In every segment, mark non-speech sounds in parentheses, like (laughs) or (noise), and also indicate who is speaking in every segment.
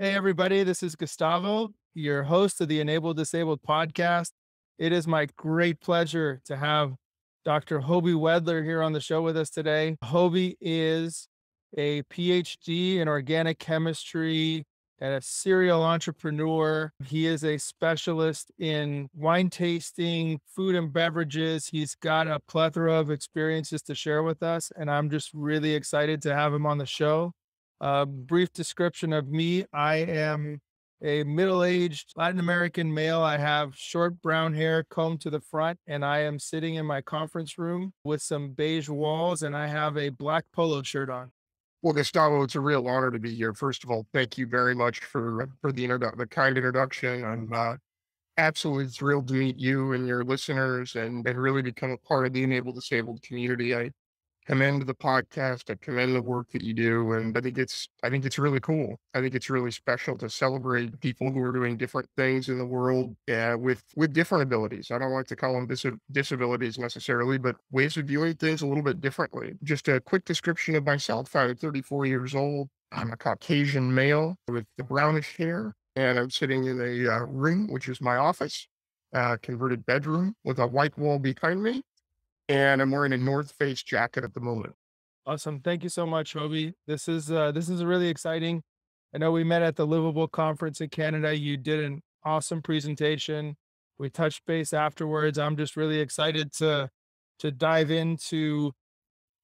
Speaker 1: Hey, everybody, this is Gustavo, your host of the Enabled Disabled podcast. It is my great pleasure to have Dr. Hoby Wedler here on the show with us today. Hoby is a PhD in organic chemistry and a serial entrepreneur. He is a specialist in wine tasting, food and beverages. He's got a plethora of experiences to share with us, and I'm just really excited to have him on the show. A brief description of me I am a middle aged Latin American male. I have short brown hair combed to the front, and I am sitting in my conference room with some beige walls, and I have a black polo shirt on.
Speaker 2: Well, Gustavo, it's a real honor to be here. First of all, thank you very much for for the introdu- the kind introduction. I'm uh, absolutely thrilled to meet you and your listeners, and and really become a part of the enabled disabled community. I commend the podcast. I commend the work that you do, and I think it's I think it's really cool. I think it's really special to celebrate people who are doing different things in the world uh, with with different abilities. I don't like to call them dis- disabilities necessarily, but ways of viewing things a little bit differently. Just a quick description of myself: I'm 34 years old. I'm a Caucasian male with the brownish hair, and I'm sitting in a uh, ring, which is my office, uh, converted bedroom with a white wall behind me and I'm wearing a North Face jacket at the moment.
Speaker 1: Awesome. Thank you so much, Hoby. This is uh, this is really exciting. I know we met at the Livable conference in Canada. You did an awesome presentation. We touched base afterwards. I'm just really excited to to dive into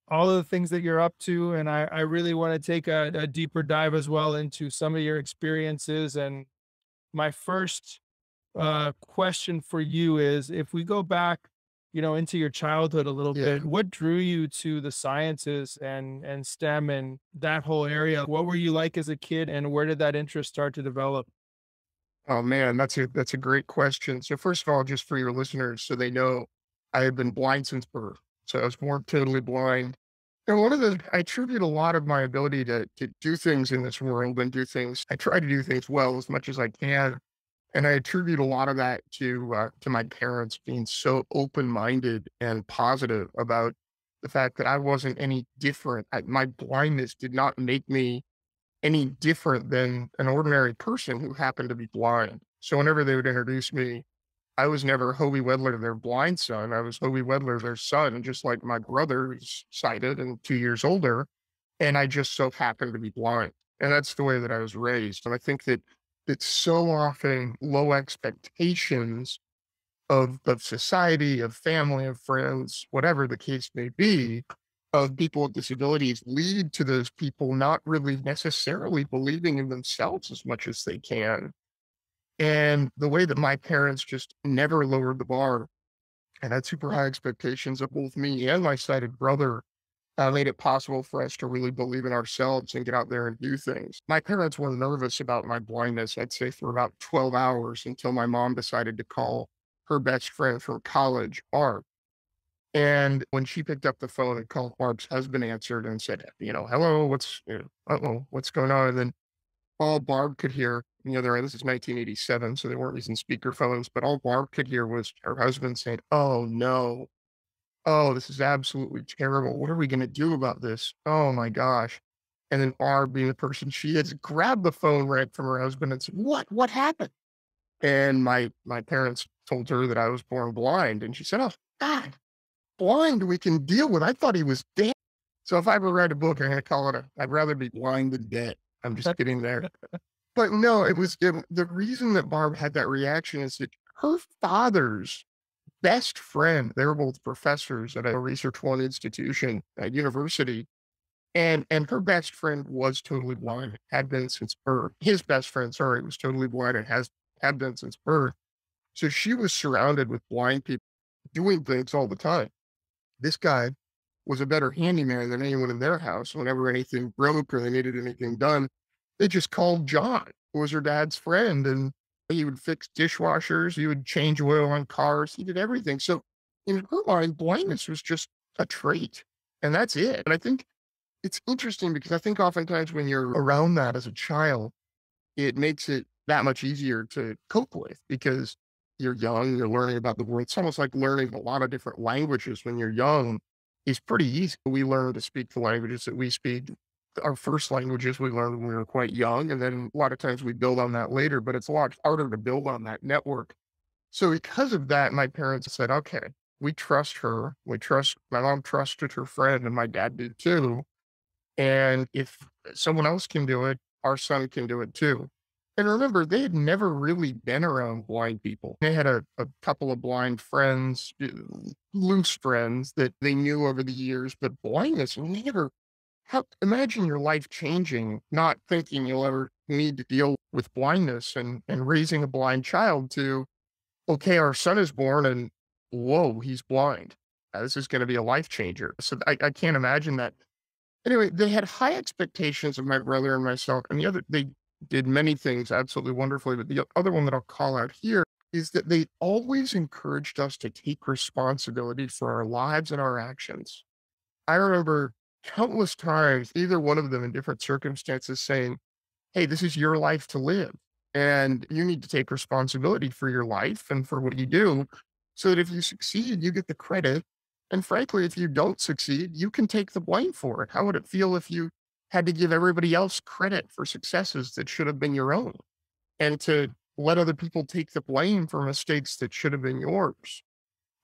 Speaker 1: all of the things that you're up to, and I, I really want to take a, a deeper dive as well into some of your experiences. And my first uh, question for you is: if we go back you know, into your childhood a little
Speaker 2: Yeah.
Speaker 1: bit. What drew you to the sciences and and STEM and that whole area? What were you like as a kid, and where did that interest start to develop?
Speaker 2: Oh man, that's a that's a great question. So first of all, just for your listeners, so they know, I have been blind since birth. So I was born totally blind. And one of the I attribute a lot of my ability to to do things in this world and do things. I try to do things well as much as I can. And I attribute a lot of that to uh, to my parents being so open minded and positive about the fact that I wasn't any different. I, my blindness did not make me any different than an ordinary person who happened to be blind. So whenever they would introduce me, I was never Hoby Wedler, their blind son. I was Hoby Wedler, their son, just like my brother who's sighted and two years older. And I just so happened to be blind. And that's the way that I was raised. And I think that it's so often low expectations of of society, of family, of friends, whatever the case may be, of people with disabilities lead to those people not really necessarily believing in themselves as much as they can. And the way that my parents just never lowered the bar and had super high expectations of both me and my sighted brother uh, made it possible for us to really believe in ourselves and get out there and do things. My parents were nervous about my blindness, I'd say, for about 12 hours until my mom decided to call her best friend from college, Barb. And when she picked up the phone and called, Barb's husband answered and said, you know, hello, what's, uh oh, what's going on? And then all Barb could hear on the other end, this is 1987, so they weren't using speakerphones, but all Barb could hear was her husband saying, oh no, oh, this is absolutely terrible. What are we going to do about this? Oh my gosh. And then Barb, being the person she is, grabbed the phone right from her husband and said, What? What happened? And my my parents told her that I was born blind. And she said, Oh God, blind we can deal with. I thought he was dead. So if I ever write a book, I'm gonna call it a I'd rather be blind than dead. I'm just (laughs) kidding there. But no, it was it, the reason that Barb had that reaction is that her father's best friend, they were both professors at a research one institution at university. And and her best friend was totally blind, had been since birth. His best friend, sorry, was totally blind and has had been since birth. So she was surrounded with blind people doing things all the time. This guy was a better handyman than anyone in their house. Whenever anything broke or they needed anything done, they just called John, who was her dad's friend, and he would fix dishwashers, he would change oil on cars, he did everything. So in her mind, blindness was just a trait, and that's it. And I think it's interesting because I think oftentimes when you're around that as a child, it makes it that much easier to cope with because you're young, you're learning about the world. It's almost like learning a lot of different languages when you're young is pretty easy. We learn to speak the languages that we speak our first languages we learned when we were quite young. And then a lot of times we build on that later, but it's a lot harder to build on that network. So because of that, my parents said, okay, we trust her. We trust my mom trusted her friend and my dad did too. And if someone else can do it, our son can do it too. And remember, they had never really been around blind people. They had a, a couple of blind friends, uh, loose friends that they knew over the years, but blindness never. How, imagine your life changing, not thinking you'll ever need to deal with blindness and, and raising a blind child to, okay, our son is born and whoa, he's blind. Uh, this is going to be a life changer. So I, I can't imagine that. Anyway, they had high expectations of my brother and myself. And the other, they did many things absolutely wonderfully. But the other one that I'll call out here is that they always encouraged us to take responsibility for our lives and our actions. I remember countless times, either one of them in different circumstances saying, Hey, this is your life to live. And you need to take responsibility for your life and for what you do so that if you succeed, you get the credit. And frankly, if you don't succeed, you can take the blame for it. How would it feel if you had to give everybody else credit for successes that should have been your own and to let other people take the blame for mistakes that should have been yours?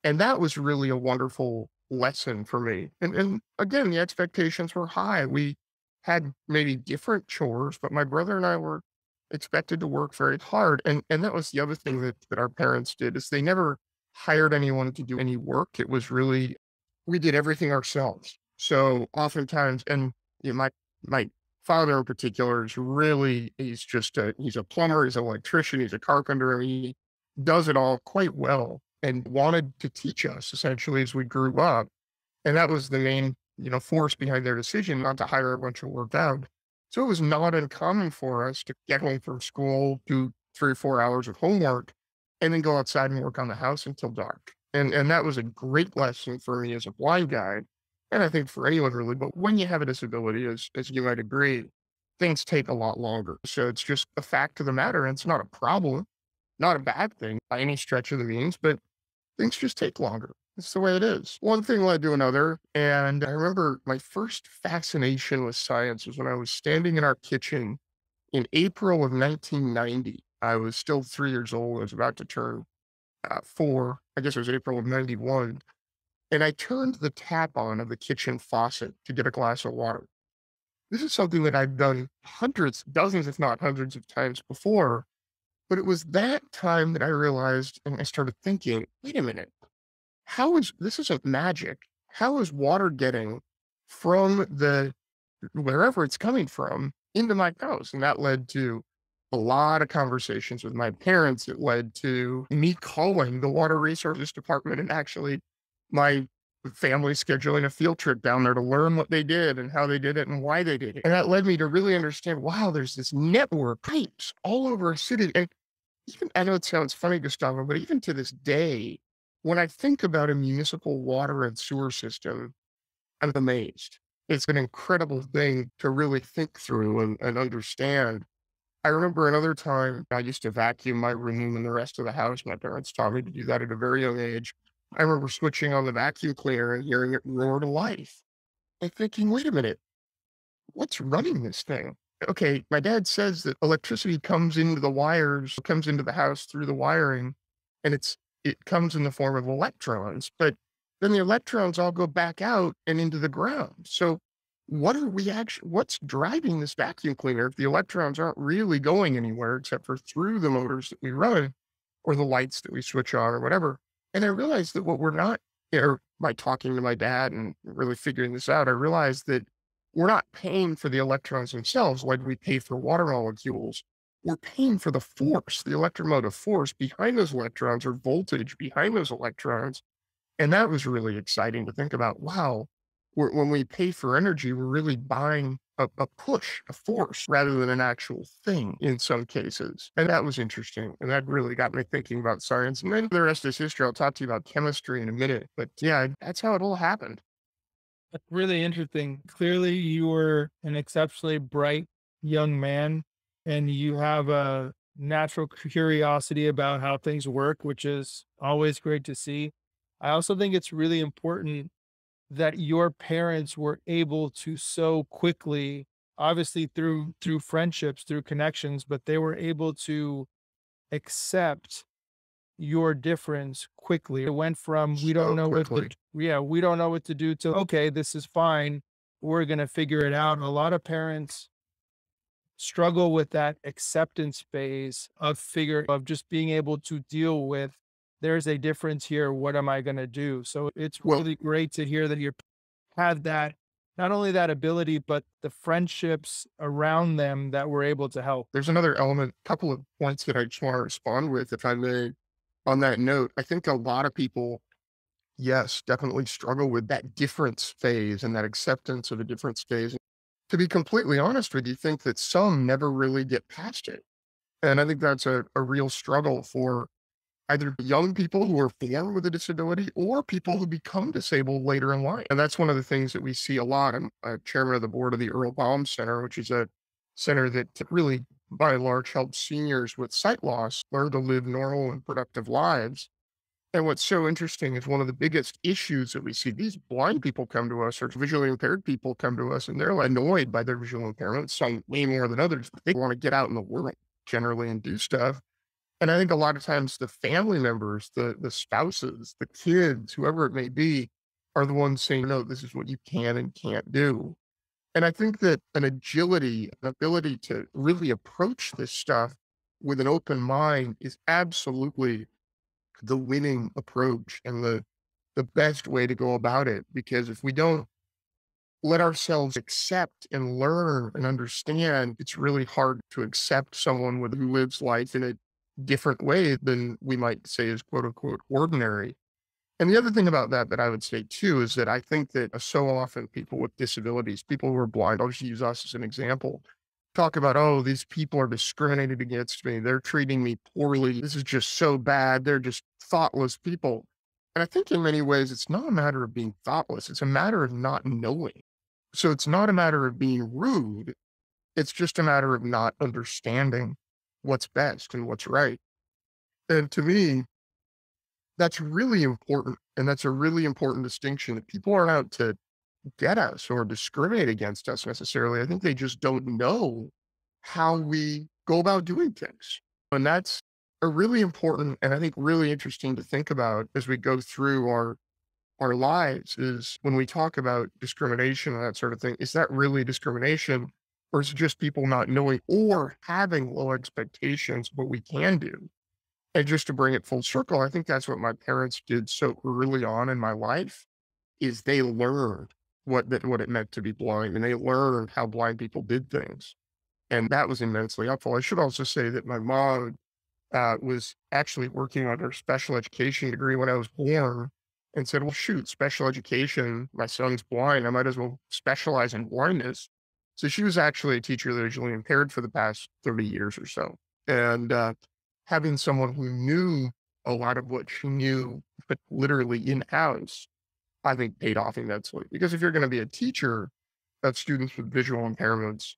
Speaker 2: And that was really a wonderful lesson for me. And, and again, the expectations were high. We had maybe different chores, but my brother and I were expected to work very hard. And and that was the other thing that, that our parents did is they never hired anyone to do any work. It was really, we did everything ourselves. So oftentimes, and you know, my, my father in particular is really, he's just a, he's a plumber, he's an electrician, he's a carpenter. He does it all quite well and wanted to teach us essentially as we grew up. And that was the main, you know, force behind their decision not to hire a bunch of work out. So it was not uncommon for us to get home from school, do three or four hours of homework, and then go outside and work on the house until dark. And and that was a great lesson for me as a blind guy, and I think for anyone really. But when you have a disability, as as you might agree, things take a lot longer. So it's just a fact of the matter, and it's not a problem, not a bad thing by any stretch of the means, but things just take longer. It's the way it is. One thing led to another. And I remember my first fascination with science was when I was standing in our kitchen in April of 1990. I was still three years old. I was about to turn uh, four. I guess it was April of 91. And I turned the tap on of the kitchen faucet to get a glass of water. This is something that I've done hundreds, dozens, if not hundreds of times before. But it was that time that I realized and I started thinking, wait a minute, how is this isn't magic? How is water getting from the wherever it's coming from into my house? And that led to a lot of conversations with my parents. It led to me calling the water resources department and actually my family scheduling a field trip down there to learn what they did and how they did it and why they did it. And that led me to really understand wow, there's this network pipes all over a city. And even, I know it sounds funny, Gustavo, but even to this day, when I think about a municipal water and sewer system, I'm amazed. It's an incredible thing to really think through and, and understand I remember another time I used to vacuum my room and the rest of the house. My parents taught me to do that at a very young age. I remember switching on the vacuum cleaner and hearing it roar to life and thinking, wait a minute, what's running this thing? Okay, my dad says that electricity comes into the wires, comes into the house through the wiring, and it's it comes in the form of electrons, but then the electrons all go back out and into the ground. So what are we actually what's driving this vacuum cleaner if the electrons aren't really going anywhere except for through the motors that we run or the lights that we switch on or whatever and i realized that what we're not or by talking to my dad and really figuring this out i realized that we're not paying for the electrons themselves like we pay for water molecules we're paying for the force the electromotive force behind those electrons or voltage behind those electrons and that was really exciting to think about wow when we pay for energy, we're really buying a, a, push, a force, rather than an actual thing in some cases. And that was interesting. And that really got me thinking about science. And then the rest is history. I'll talk to you about chemistry in a minute. But yeah, that's how it all happened.
Speaker 1: That's really interesting. Clearly, you were an exceptionally bright young man and you have a natural curiosity about how things work, which is always great to see. I also think it's really important that your parents were able to so quickly obviously through through friendships, through connections, but they were able to accept your difference quickly. It went from we don't
Speaker 2: So
Speaker 1: know what
Speaker 2: quickly.
Speaker 1: to yeah, we don't know what to do to okay, this is fine. We're gonna figure it out. A lot of parents struggle with that acceptance phase of figure of just being able to deal with there's a difference here. What am I gonna do? So it's
Speaker 2: Well
Speaker 1: really great to hear that you have that not only that ability, but the friendships around them that were able to help.
Speaker 2: there's another element, couple of points that I just want to respond with, if I may. On that note, I think a lot of people, yes, definitely struggle with that difference phase and that acceptance of a difference phase. To be completely honest with you, think that some never really get past it. And I think that's a, a real struggle for either young people who are born with a disability or people who become disabled later in life. And that's one of the things that we see a lot. I'm a chairman of the board of the Earle Baum Center, which is a center that really, by and large, helps seniors with sight loss learn to live normal and productive lives. And what's so interesting is one of the biggest issues that we see these blind people come to us or visually impaired people come to us and they're annoyed by their visual impairments, some way more than others, they want to get out in the world generally and do stuff. And I think a lot of times the family members, the the spouses, the kids, whoever it may be, are the ones saying, no, this is what you can and can't do. And I think that an agility, an ability to really approach this stuff with an open mind is absolutely the winning approach and the the best way to go about it. Because if we don't let ourselves accept and learn and understand, it's really hard to accept someone with who lives life in a different way than we might say is quote unquote ordinary. And the other thing about that that I would say too is that I think that so often people with disabilities, people who are blind, I'll just use us as an example, talk about, oh, these people are discriminated against me. They're treating me poorly. This is just so bad. They're just thoughtless people. And I think in many ways, it's not a matter of being thoughtless. It's a matter of not knowing. So it's not a matter of being rude. It's just a matter of not understanding what's best and what's right. And to me, that's really important. And that's a really important distinction that people aren't out to get us or discriminate against us necessarily. I think they just don't know how we go about doing things. And that's a really important and I think really interesting to think about as we go through our our lives is when we talk about discrimination and that sort of thing, is that really discrimination? Or is it just people not knowing or having low expectations of what we can do? And just to bring it full circle, I think that's what my parents did so early on in my life is they learned what that what it meant to be blind and they learned how blind people did things. And that was immensely helpful. I should also say that my mom uh, was actually working on her special education degree when I was born and said, well, shoot, special education, my son's blind. I might as well specialize in blindness. So she was actually a teacher that visually impaired for the past 30 years or so. And uh, having someone who knew a lot of what she knew, but literally in house, I think paid off immensely. Because if you're going to be a teacher of students with visual impairments,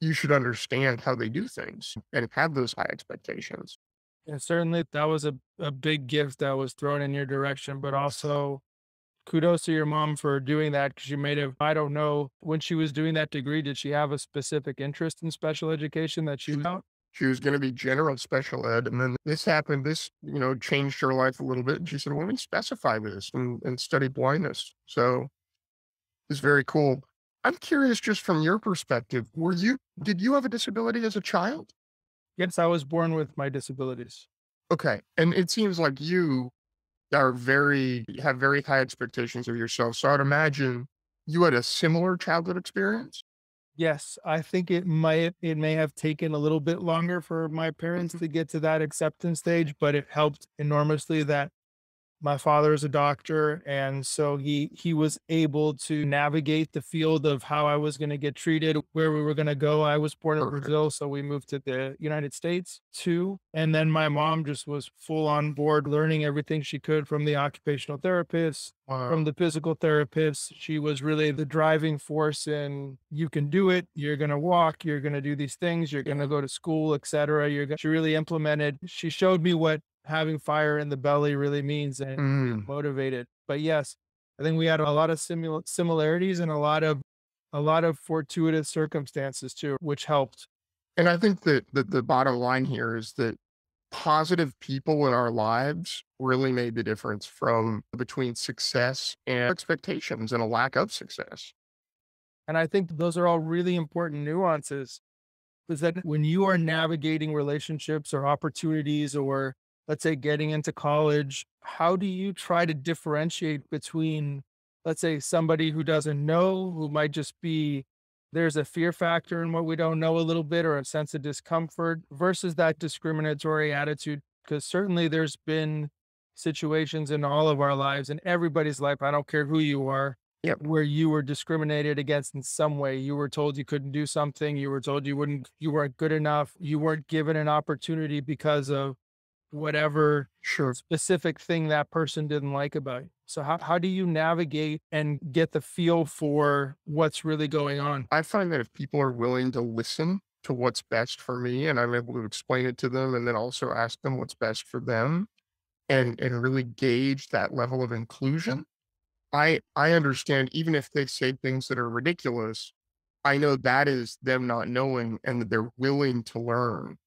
Speaker 2: you should understand how they do things and have those high expectations.
Speaker 1: And certainly that was a, a big gift that was thrown in your direction, but also kudos to your mom for doing that because you made it. I don't know when she was doing that degree, did she have a specific interest in special education that she out?
Speaker 2: She was going to be general special ed. And then this happened. This, you know, changed her life a little bit. And she said, well, let me specify this and, and study blindness. So it's very cool. I'm curious, just from your perspective, were you, did you have a disability as a child?
Speaker 1: Yes, I was born with my disabilities.
Speaker 2: Okay. And it seems like you are very, have very high expectations of yourself. So I'd imagine you had a similar childhood experience.
Speaker 1: Yes, I think it might it may have taken a little bit longer for my parents mm-hmm. to get to that acceptance stage, but it helped enormously that my father is a doctor and so he he was able to navigate the field of how I was going to get treated, where we were going to go. I was born in
Speaker 2: Perfect.
Speaker 1: Brazil, so we moved to the United States too. And then my mom just was full on board learning everything she could from the occupational therapists
Speaker 2: Wow.
Speaker 1: from the physical therapists She was really the driving force in you can do it. You're going to walk. You're going to do these things. You're going to go to school, etc. You're go- she really implemented. She showed me what having fire in the belly really means and
Speaker 2: Mm,
Speaker 1: motivated. But yes, I think we had a lot of simul- similarities and a lot of a lot of fortuitous circumstances too, which helped.
Speaker 2: And I think that the, the bottom line here is that positive people in our lives really made the difference from between success and expectations and a lack of success.
Speaker 1: And I think those are all really important nuances. Is that when you are navigating relationships or opportunities, or let's say getting into college, how do you try to differentiate between, let's say, somebody who doesn't know, who might just be there's a fear factor in what we don't know a little bit or a sense of discomfort versus that discriminatory attitude because certainly there's been situations in all of our lives in everybody's life i don't care who you are
Speaker 2: Yep.
Speaker 1: where you were discriminated against in some way you were told you couldn't do something you were told you wouldn't you weren't good enough you weren't given an opportunity because of whatever
Speaker 2: Sure.
Speaker 1: specific thing that person didn't like about you. So how, how do you navigate and get the feel for what's really going on?
Speaker 2: I find that if people are willing to listen to what's best for me and I'm able to explain it to them and then also ask them what's best for them and and really gauge that level of inclusion, I I understand even if they say things that are ridiculous, I know that is them not knowing and that they're willing to learn.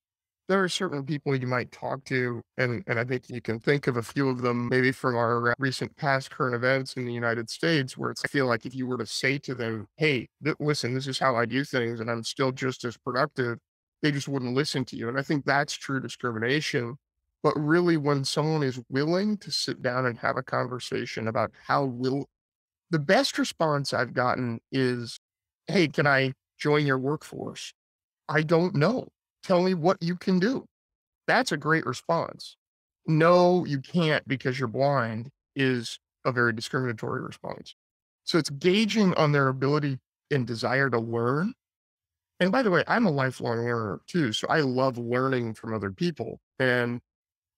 Speaker 2: There are certain people you might talk to, and, and I think you can think of a few of them, maybe from our uh, recent past current events in the United States, where it's, I feel like if you were to say to them, hey, th- listen, this is how I do things, and I'm still just as productive, they just wouldn't listen to you. And I think that's true discrimination. But really, when someone is willing to sit down and have a conversation about how will, the best response I've gotten is, hey, can I join your workforce? I don't know. Tell me what you can do. That's a great response. No, you can't because you're blind is a very discriminatory response. So it's gauging on their ability and desire to learn. And by the way, I'm a lifelong learner too. So I love learning from other people. And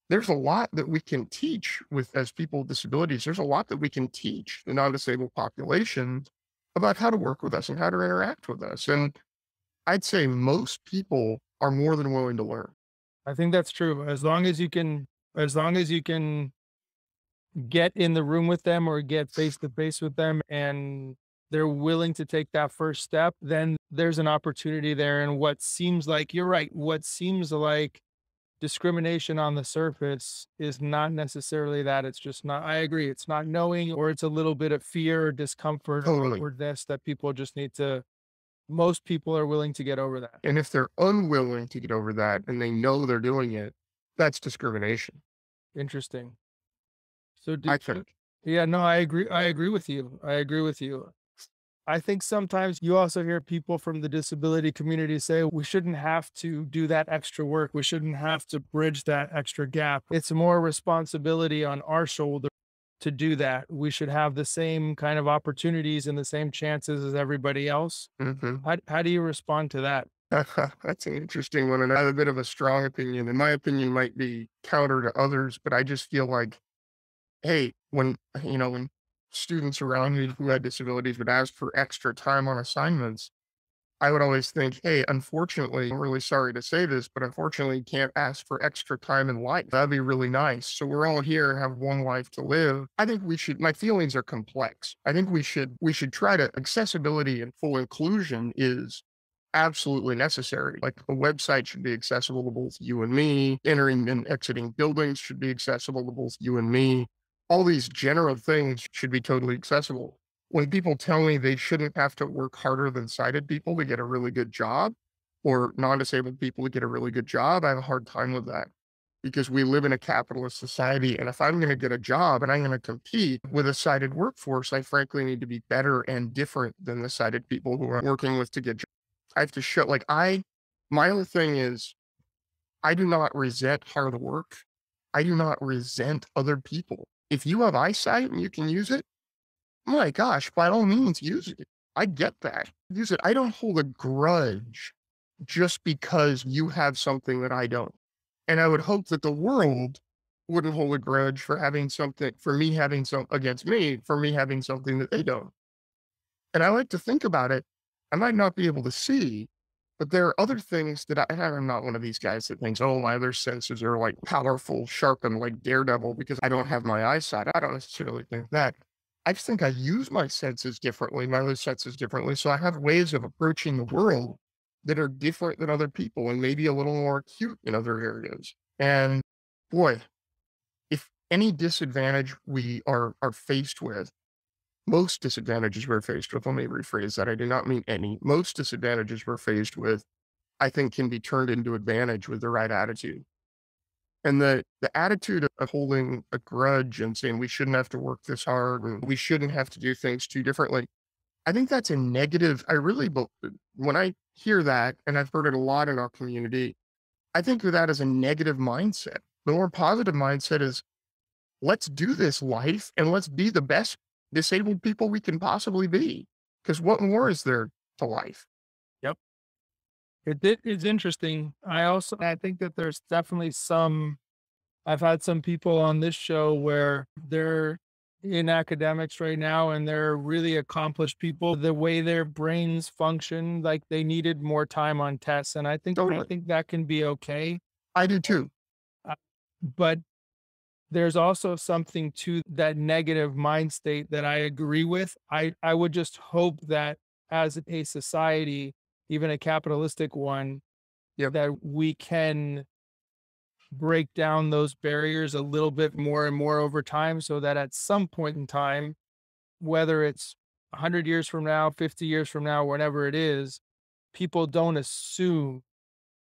Speaker 2: there's a lot that we can teach with as people with disabilities. There's a lot that we can teach the non-disabled population about how to work with us and how to interact with us. And I'd say most people are more than willing to learn.
Speaker 1: I think that's true. As long as you can, as long as you can get in the room with them or get face to face with them and they're willing to take that first step, then there's an opportunity there. And what seems like, you're right, what seems like discrimination on the surface is not necessarily that. It's just not, I agree. It's not knowing, or it's a little bit of fear or discomfort or this that people just need to, most people are willing to get over that.
Speaker 2: And if they're unwilling to get over that and they know they're doing it, that's discrimination.
Speaker 1: Interesting. So
Speaker 2: I think.
Speaker 1: Yeah, no, I agree. I agree with you. I agree with you. I think sometimes you also hear people from the disability community say we shouldn't have to do that extra work. We shouldn't have to bridge that extra gap. It's more responsibility on our shoulder to do that. We should have the same kind of opportunities and the same chances as everybody else.
Speaker 2: hmm
Speaker 1: How, how do you respond to that? (laughs)
Speaker 2: That's an interesting one. And I have a bit of a strong opinion. And my opinion might be counter to others, but I just feel like, hey, when, you know, when students around me who had disabilities would ask for extra time on assignments, I would always think, hey, unfortunately, I'm really sorry to say this, but unfortunately, can't ask for extra time in life. That'd be really nice. So we're all here have one life to live. I think we should, my feelings are complex. I think we should, we should try to, accessibility and full inclusion is absolutely necessary. Like a website should be accessible to both you and me. Entering and exiting buildings should be accessible to both you and me. All these general things should be totally accessible. When people tell me they shouldn't have to work harder than sighted people to get a really good job or non-disabled people to get a really good job, I have a hard time with that because we live in a capitalist society. And if I'm going to get a job and I'm going to compete with a sighted workforce, I frankly need to be better and different than the sighted people who are working with to get jobs. I have to show, like, I, my other thing is, I do not resent hard work. I do not resent other people. If you have eyesight and you can use it, my gosh, by all means, use it. I get that. Use it. I don't hold a grudge just because you have something that I don't. And I would hope that the world wouldn't hold a grudge for having something, for me having some against me, for me having something that they don't. And I like to think about it. I might not be able to see, but there are other things that I, I'm not one of these guys that thinks, oh, my other senses are like powerful, sharpened like Daredevil because I don't have my eyesight. I don't necessarily think that. I just think I use my senses differently, my other senses differently. So I have ways of approaching the world that are different than other people and maybe a little more acute in other areas. And boy, if any disadvantage we are are faced with, most disadvantages we're faced with, let me rephrase that. I do not mean any. Most disadvantages we're faced with, I think can be turned into advantage with the right attitude. And the the attitude of holding a grudge and saying we shouldn't have to work this hard and we shouldn't have to do things too differently. I think that's a negative. I really, uh, when I hear that, and I've heard it a lot in our community, I think of that as a negative mindset. The more positive mindset is let's do this life and let's be the best disabled people we can possibly be. Because what more is there to life?
Speaker 1: It did is interesting. I also I think that there's definitely some I've had some people on this show where they're in academics right now and they're really accomplished people. The way their brains function, like they needed more time on tests. And I think
Speaker 2: Totally.
Speaker 1: I think that can be okay.
Speaker 2: I do too.
Speaker 1: Uh, but there's also something to that negative mind state that I agree with. I, I would just hope that as a society, even a capitalistic one,
Speaker 2: Yep.
Speaker 1: that we can break down those barriers a little bit more and more over time so that at some point in time, whether it's 100 years from now, 50 years from now, whenever it is, people don't assume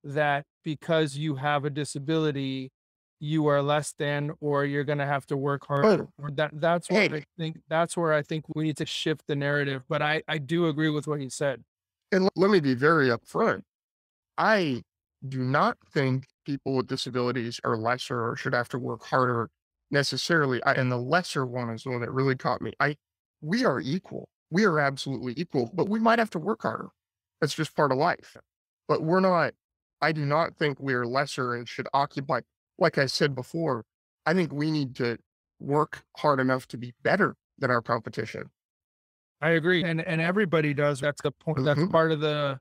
Speaker 1: that because you have a disability, you are less than or you're going to have to work hard.
Speaker 2: But
Speaker 1: Or that that's where
Speaker 2: hey,
Speaker 1: I think that's where I think we need to shift the narrative. But I I do agree with what you said.
Speaker 2: And let me be very upfront. I do not think people with disabilities are lesser or should have to work harder necessarily. I, and the lesser one is the one that really caught me. I we are equal. We are absolutely equal, but we might have to work harder. That's just part of life. But we're not. I do not think we are lesser and should occupy. Like I said before, I think we need to work hard enough to be better than our competition.
Speaker 1: I agree. And and everybody does. That's the point. That's
Speaker 2: Mhm.
Speaker 1: part of the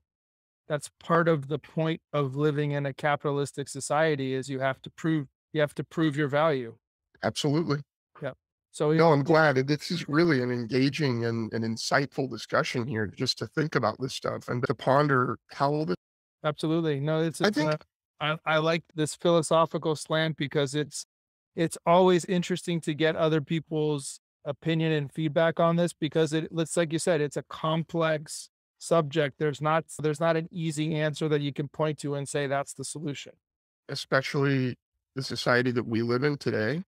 Speaker 1: that's part of the point of living in a capitalistic society is you have to prove you have to prove your value.
Speaker 2: Absolutely.
Speaker 1: Yeah. So
Speaker 2: No, I'm glad. This is really an engaging and an insightful discussion here just to think about this stuff and to ponder how all this.
Speaker 1: absolutely. No, it's
Speaker 2: I think
Speaker 1: uh, I, I like this philosophical slant because it's it's always interesting to get other people's opinion and feedback on this because it looks like you said, it's a complex subject. There's not there's not an easy answer that you can point to and say that's the solution.
Speaker 2: especially the society that we live in today,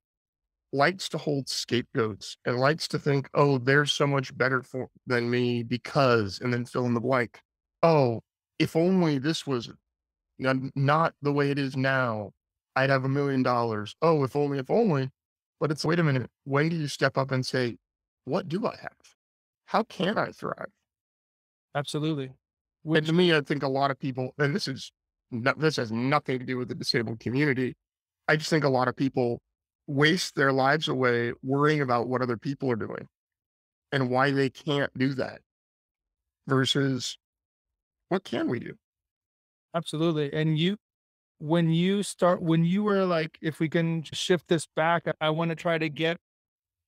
Speaker 2: likes to hold scapegoats and likes to think, oh, they're so much better for than me because, and then fill in the blank. Oh, if only this was not the way it is now, I'd have a million dollars. Oh, if only, if only. But it's wait a minute. When do you step up and say, what do I have? How can I thrive?
Speaker 1: Absolutely.
Speaker 2: And to me, I think a lot of people, and this is no, this has nothing to do with the disabled community. I just think a lot of people waste their lives away worrying about what other people are doing and why they can't do that versus what can we do?
Speaker 1: Absolutely. And you, when you start, when you were like, if we can shift this back, I, want to try to get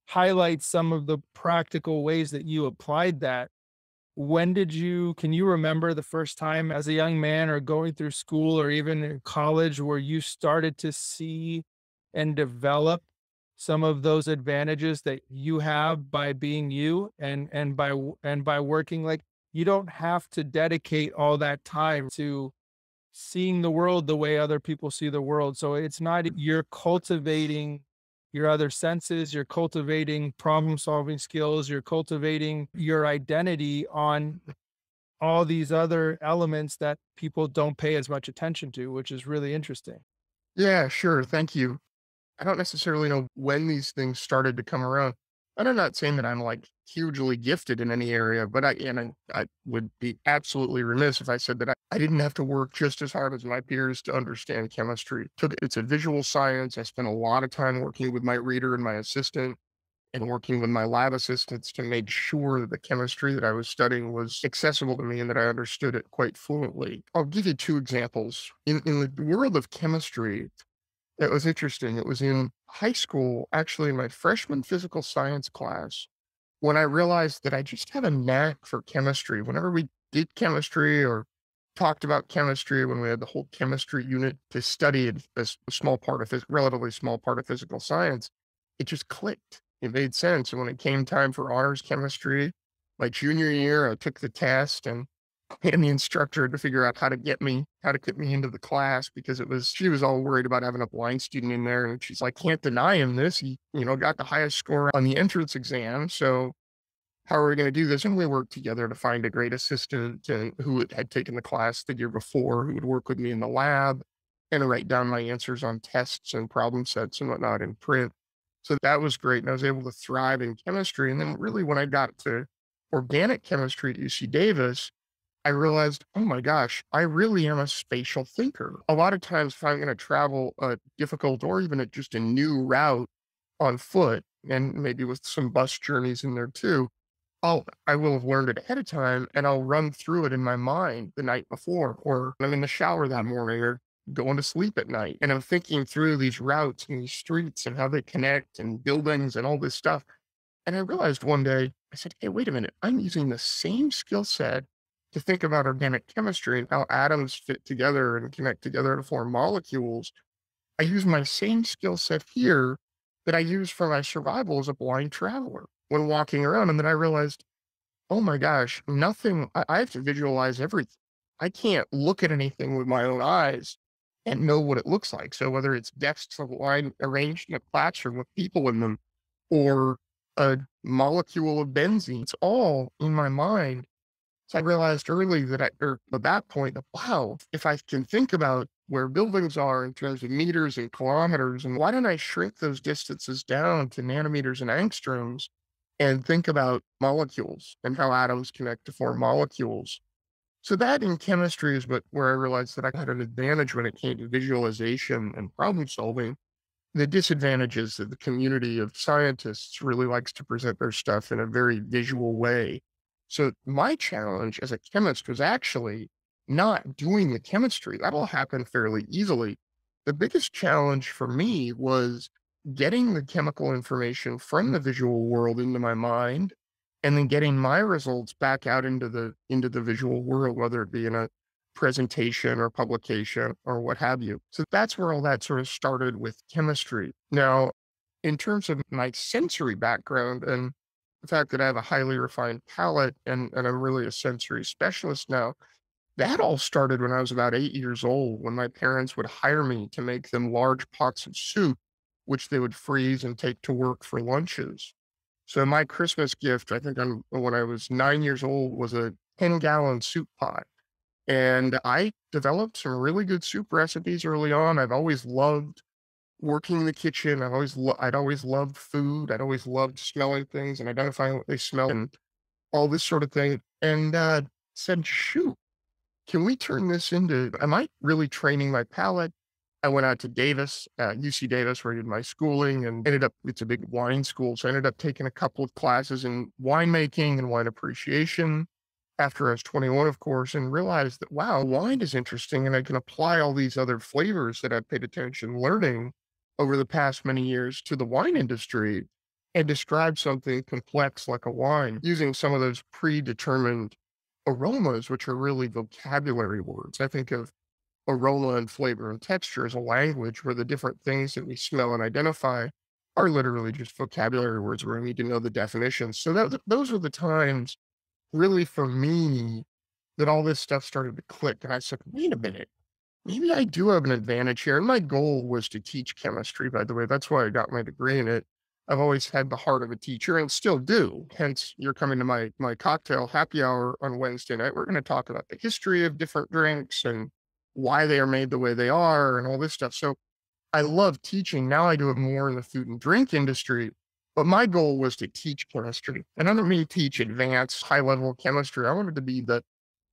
Speaker 1: highlight some of the practical ways that you applied that. When did you, can you remember the first time as a young man or going through school or even in college where you started to see and develop some of those advantages that you have by being you and and by and by working like you don't have to dedicate all that time to seeing the world the way other people see the world. So it's not mm. you're cultivating your other senses, you're cultivating problem solving skills, you're cultivating your identity on all these other elements that people don't pay as much attention to, which is really interesting.
Speaker 2: Yeah, sure. Thank you. I don't necessarily know when these things started to come around. And I'm not saying that I'm like hugely gifted in any area, but I and I, I would be absolutely remiss if I said that I, I didn't have to work just as hard as my peers to understand chemistry. Took it's a visual science. I spent a lot of time working with my reader and my assistant and working with my lab assistants to make sure that the chemistry that I was studying was accessible to me and that I understood it quite fluently. I'll give you two examples. In in the world of chemistry, it was interesting. It was in high school, actually, my freshman physical science class. when I realized that I just have a knack for chemistry. Whenever we did chemistry or talked about chemistry, when we had the whole chemistry unit to study a, small part of this relatively small part of physical science, it just clicked. It made sense. And when it came time for honors chemistry, my junior year, I took the test and and the instructor to figure out how to get me, how to get me into the class because it was, she was all worried about having a blind student in there. And she's like, can't deny him this. He, you know, got the highest score on the entrance exam. So how are we going to do this? And we worked together to find a great assistant to, who had taken the class the year before, who would work with me in the lab and write down my answers on tests and problem sets and whatnot in print. So that was great. And I was able to thrive in chemistry. And then really when I got to organic chemistry at UC Davis, I realized, oh my gosh, I really am a spatial thinker. A lot of times, if I'm going to travel a difficult or even a, just a new route on foot, and maybe with some bus journeys in there too, I'll I will have learned it ahead of time, and I'll run through it in my mind the night before, or I'm in the shower that morning, or going to sleep at night, and I'm thinking through these routes and these streets and how they connect and buildings and all this stuff. And I realized one day, I said, "Hey, wait a minute! I'm using the same skill set." To think about organic chemistry and how atoms fit together and connect together to form molecules, I use my same skill set here that I use for my survival as a blind traveler when walking around. And then I realized, oh my gosh, nothing, I, I have to visualize everything. I can't look at anything with my own eyes and know what it looks like. So whether it's desks of wine arranged in a classroom with people in them or a molecule of benzene, it's all in my mind so I realized early that I, or at that point, wow, if I can think about where buildings are in terms of meters and kilometers, and why don't I shrink those distances down to nanometers and angstroms and think about molecules and how atoms connect to form molecules? So that in chemistry is what, where I realized that I had an advantage when it came to visualization and problem solving. The disadvantage is that the community of scientists really likes to present their stuff in a very visual way so my challenge as a chemist was actually not doing the chemistry. That'll happen fairly easily. The biggest challenge for me was getting the chemical information from the visual world into my mind and then getting my results back out into the into the visual world whether it be in a presentation or publication or what have you so that's where all that sort of started with chemistry now in terms of my sensory background and the fact that I have a highly refined palate and, and I'm really a sensory specialist now, that all started when I was about eight years old, when my parents would hire me to make them large pots of soup, which they would freeze and take to work for lunches. So my Christmas gift, I think I'm, when I was nine years old, was a 10 gallon soup pot. And I developed some really good soup recipes early on. I've always loved working in the kitchen. I've always lo- I'd always loved food. I'd always loved smelling things and identifying what they smell and all this sort of thing. And uh, said, shoot, can we turn this into? Am I really training my palate? I went out to Davis, uh, UC Davis, where I did my schooling, and ended up. It's a big wine school, so I ended up taking a couple of classes in winemaking and wine appreciation. After I was 21, of course, and realized that wow, wine is interesting, and I can apply all these other flavors that I've paid attention learning over the past many years to the wine industry and describe something complex like a wine using some of those predetermined aromas, which are really vocabulary words. I think of aroma and flavor and texture as a language where the different things that we smell and identify are literally just vocabulary words where we need to know the definitions. So that, those are the times really for me that all this stuff started to click. And I said, wait a minute, maybe I do have an advantage here. And my goal was to teach chemistry, by the way. That's why I got my degree in it. I've always had the heart of a teacher and still do. Hence, you're coming to my my cocktail happy hour on Wednesday night. We're going to talk about the history of different drinks and why they are made the way they are and all this stuff. So I love teaching. Now I do it more in the food and drink industry. But my goal was to teach chemistry. And I don't mean teach advanced high level chemistry. I wanted to be the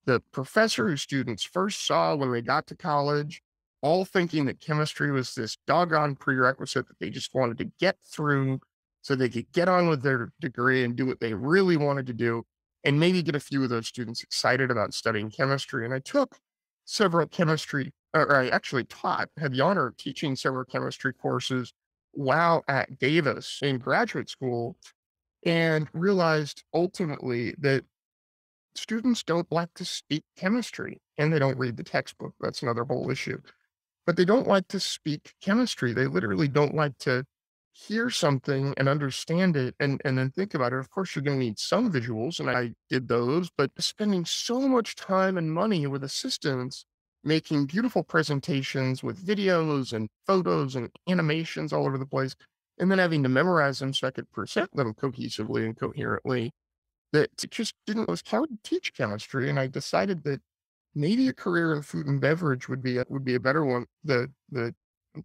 Speaker 2: the professor who students first saw when they got to college, all thinking that chemistry was this doggone prerequisite that they just wanted to get through so they could get on with their degree and do what they really wanted to do, and maybe get a few of those students excited about studying chemistry. And I took several chemistry, or I actually taught, had the honor of teaching several chemistry courses while at Davis in graduate school and realized ultimately that students don't like to speak chemistry and they don't read the textbook. That's another whole issue. But they don't like to speak chemistry. They literally don't like to hear something and understand it and, and then think about it. Of course, you're going to need some visuals, and I did those, but spending so much time and money with assistants making beautiful presentations with videos and photos and animations all over the place, and then having to memorize them so I could present them cohesively and coherently that just didn't know how to teach chemistry. And I decided that maybe a career in food and beverage would be a, would be a better one. The the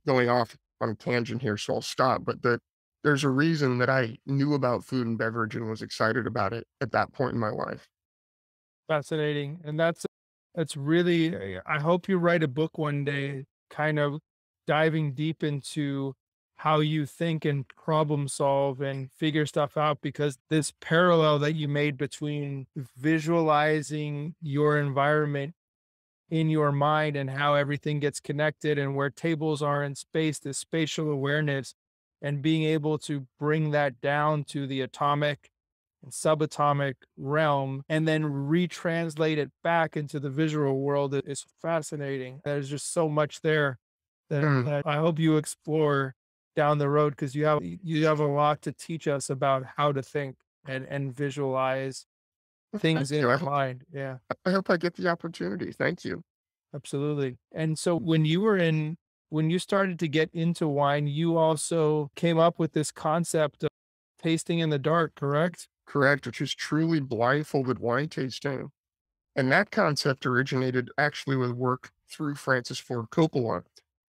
Speaker 2: going off on a tangent here, so I'll stop. But the there's a reason that I knew about food and beverage and was excited about it at that point in my life.
Speaker 1: Fascinating, and that's that's really. I hope you write a book one day, kind of diving deep into how you think and problem solve and figure stuff out because this parallel that you made between visualizing your environment in your mind and how everything gets connected and where tables are in space, this spatial awareness, and being able to bring that down to the atomic and subatomic realm and then retranslate it back into the visual world is fascinating. There's just so much there that, mm. that I hope you explore down the road because you have you have a lot to teach us about how to think and and visualize things in our mind. Yeah.
Speaker 2: I hope I get the opportunity. Thank you.
Speaker 1: Absolutely. And so when you were in when you started to get into wine, you also came up with this concept of tasting in the dark, correct?
Speaker 2: Correct, which is truly blindfolded wine tasting. And that concept originated actually with work through Francis Ford Coppola.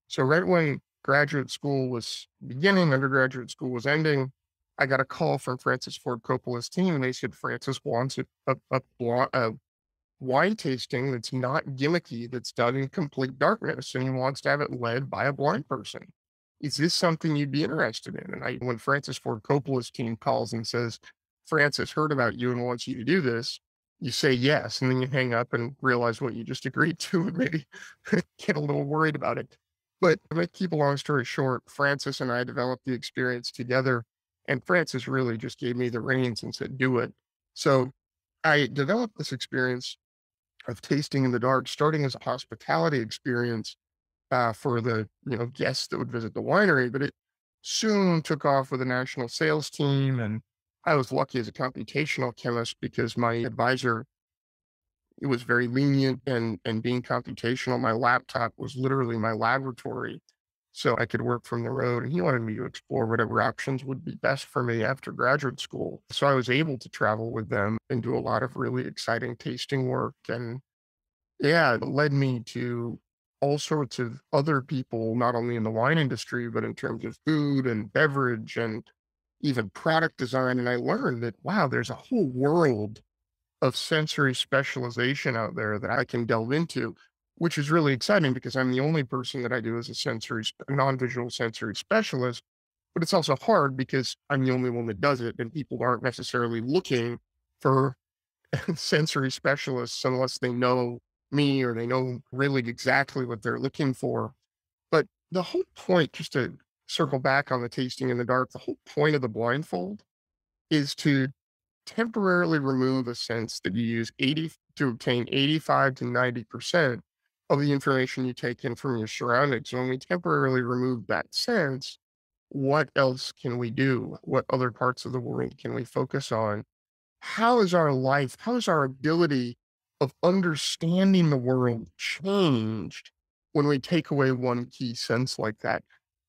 Speaker 2: So right when graduate school was beginning, undergraduate school was ending. I got a call from Francis Ford Coppola's team, and they said Francis wants a, a, a, a wine tasting that's not gimmicky, that's done in complete darkness, and he wants to have it led by a blind person. Is this something you'd be interested in? And I, when Francis Ford Coppola's team calls and says, Francis heard about you and wants you to do this, you say yes, and then you hang up and realize what you just agreed to, and maybe (laughs) get a little worried about it. But to keep a long story short, Francis and I developed the experience together, and Francis really just gave me the reins and said, do it. So I developed this experience of tasting in the dark, starting as a hospitality experience uh, for the you know guests that would visit the winery, but it soon took off with a national sales team. And I was lucky as a computational chemist because my advisor it was very lenient and and being computational my laptop was literally my laboratory so i could work from the road and he wanted me to explore whatever options would be best for me after graduate school. So i was able to travel with them and do a lot of really exciting tasting work and yeah it led me to all sorts of other people not only in the wine industry but in terms of food and beverage and even product design and i learned that wow there's a whole world of sensory specialization out there that I can delve into, which is really exciting because I'm the only person that I do as a sensory, non-visual sensory specialist. But it's also hard because I'm the only one that does it, and people aren't necessarily looking for (laughs) sensory specialists unless they know me or they know really exactly what they're looking for. But the whole point, just to circle back on the tasting in the dark, the whole point of the blindfold is to temporarily remove a sense that you use 80 to obtain 85 to 90% of the information you take in from your surroundings. When we temporarily remove that sense, what else can we do? What other parts of the world can we focus on? How is our life, how is our ability of understanding the world changed when we take away one key sense like that?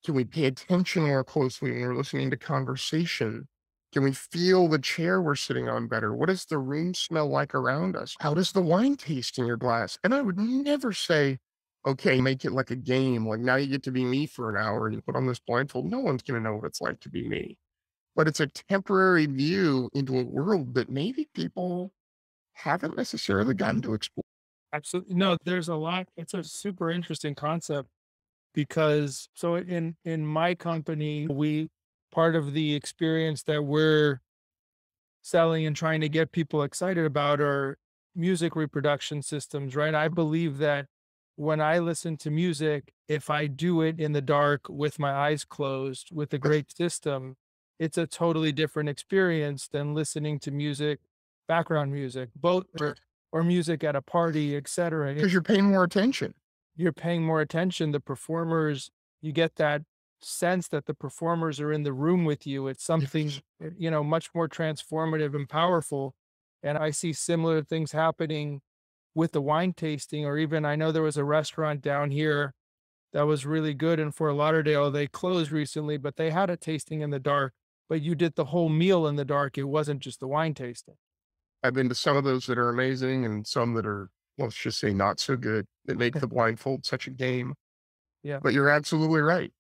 Speaker 2: Can we pay attention more closely when we're listening to conversation? Can we feel the chair we're sitting on better? What does the room smell like around us? How does the wine taste in your glass? And I would never say, okay, make it like a game. Like now you get to be me for an hour and you put on this blindfold. No one's going to know what it's like to be me. But it's a temporary view into a world that maybe people haven't necessarily gotten to explore.
Speaker 1: Absolutely. No, there's a lot. It's a super interesting concept because so in in my company we part of the experience that we're selling and trying to get people excited about are music reproduction systems, right? I believe that when I listen to music, if I do it in the dark with my eyes closed with a great system, it's a totally different experience than listening to music, background music, both or, or music at a party, etc.
Speaker 2: Because you're paying more attention.
Speaker 1: You're paying more attention. The performers, you get that sense that the performers are in the room with you. It's something, uh, you know, much more transformative and powerful. And I see similar things happening with the wine tasting, or even I know there was a restaurant down here that was really good in Fort Lauderdale. They closed recently, but they had a tasting in the dark, but you did the whole meal in the dark. It wasn't just the wine tasting.
Speaker 2: I've been to some of those that are amazing and some that are, let's just say, not so good that make (laughs) the blindfold such a game.
Speaker 1: Yeah.
Speaker 2: But you're absolutely right.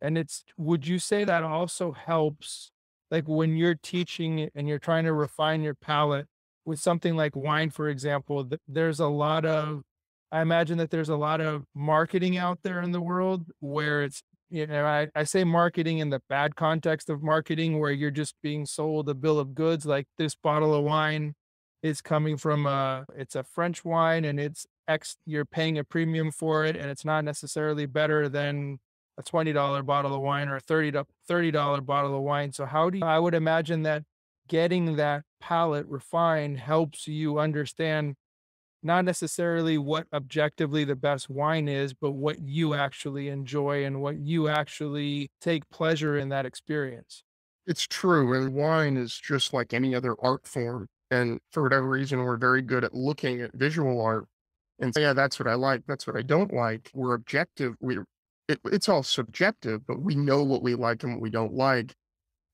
Speaker 1: And it's, would you say that also helps, like when you're teaching and you're trying to refine your palate with something like wine, for example, th- there's a lot of, I imagine that there's a lot of marketing out there in the world where it's, you know, I, I say marketing in the bad context of marketing where you're just being sold a bill of goods, like this bottle of wine is coming from a, it's a French wine and it's X, you're paying a premium for it and it's not necessarily better than a $20 bottle of wine or a 30 do- $30 bottle of wine. So how do you, I would imagine that getting that palate refined helps you understand not necessarily what objectively the best wine is, but what you actually enjoy and what you actually take pleasure in that experience.
Speaker 2: It's true. And wine is just like any other art form. And for whatever reason, we're very good at looking at visual art and say, yeah, that's what I like. That's what I don't like. We're objective. We, it, it's all subjective, but we know what we like and what we don't like.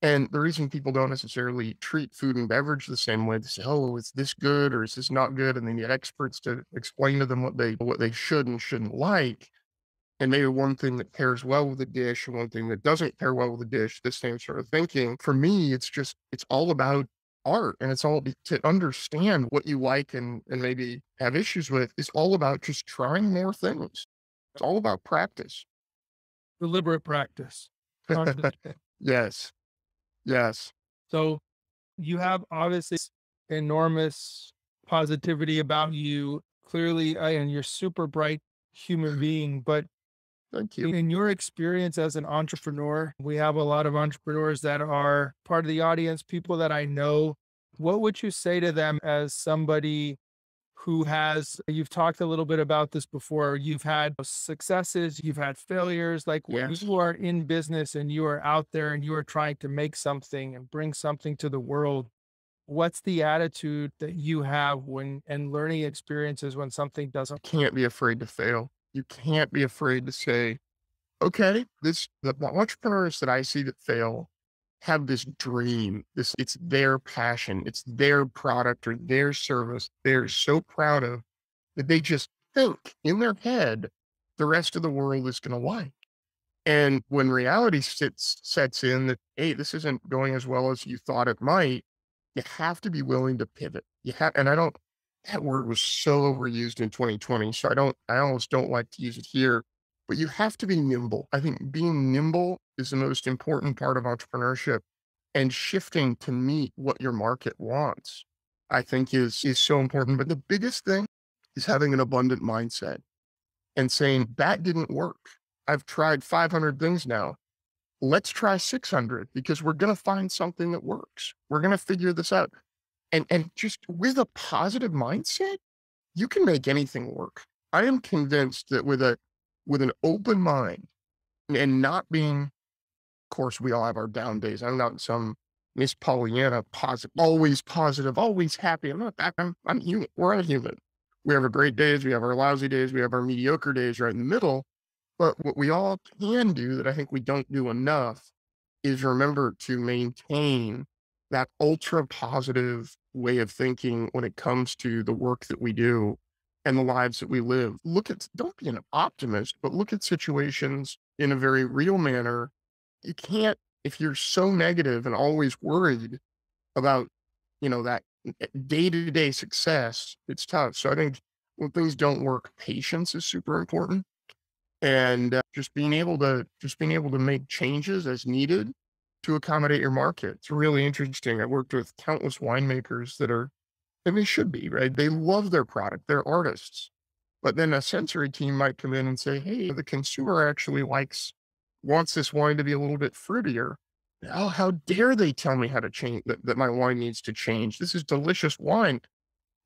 Speaker 2: And the reason people don't necessarily treat food and beverage the same way, they say, "Oh, is this good or is this not good?" And they need experts to explain to them what they what they should and shouldn't like. And maybe one thing that pairs well with a dish and one thing that doesn't pair well with a dish, the same sort of thinking. For me, it's just it's all about art and it's all to understand what you like and and maybe have issues with. It's all about just trying more things. It's all about practice.
Speaker 1: Deliberate practice. (laughs)
Speaker 2: yes. Yes.
Speaker 1: So you have obviously enormous positivity about you. Clearly, and you're super bright human being, but
Speaker 2: Thank you.
Speaker 1: in your experience as an entrepreneur, we have a lot of entrepreneurs that are part of the audience, people that I know. What would you say to them as somebody who has, you've talked a little bit about this before, you've had successes, you've had failures, like when you are in business and you are out there and you are trying to make something and bring something to the world. What's the attitude that you have when and learning experiences when something doesn't
Speaker 2: can't be afraid to fail. You can't be afraid to say, okay, this the entrepreneurs that I see that fail have this dream. This it's their passion, it's their product or their service they're so proud of that they just think in their head the rest of the world is gonna like. And when reality sits sets in that, hey, this isn't going as well as you thought it might, you have to be willing to pivot. You have and I don't that word was so overused in 2020. So I don't, I almost don't like to use it here, but you have to be nimble. I think being nimble is the most important part of entrepreneurship and shifting to meet what your market wants, I think is, is so important. But the biggest thing is having an abundant mindset and saying that didn't work. I've tried 500 things now. Let's try 600 because we're going to find something that works. We're going to figure this out and and just with a positive mindset you can make anything work i am convinced that with a with an open mind and, not being course we all have our down days i'm not some miss pollyanna positive always positive always happy i'm not that i'm, I'm human we're all human we have our great days we have our lousy days we have our mediocre days right in the middle but what we all can do that i think we don't do enough is remember to maintain that ultra positive way of thinking when it comes to the work that we do and the lives that we live. Look at, don't be an optimist, but look at situations in a very real manner. You can't, if you're so negative and always worried about, you know, that day to day success, it's tough. So I think when things don't work, patience is super important. And uh, just being able to, just being able to make changes as needed to accommodate your market. It's really interesting. I worked with countless winemakers that are, and they should be, right? They love their product, they're artists. But then a sensory team might come in and say, hey, the consumer actually likes, wants this wine to be a little bit fruitier. oh, how dare they tell me how to change that, that my wine needs to change? This is delicious wine.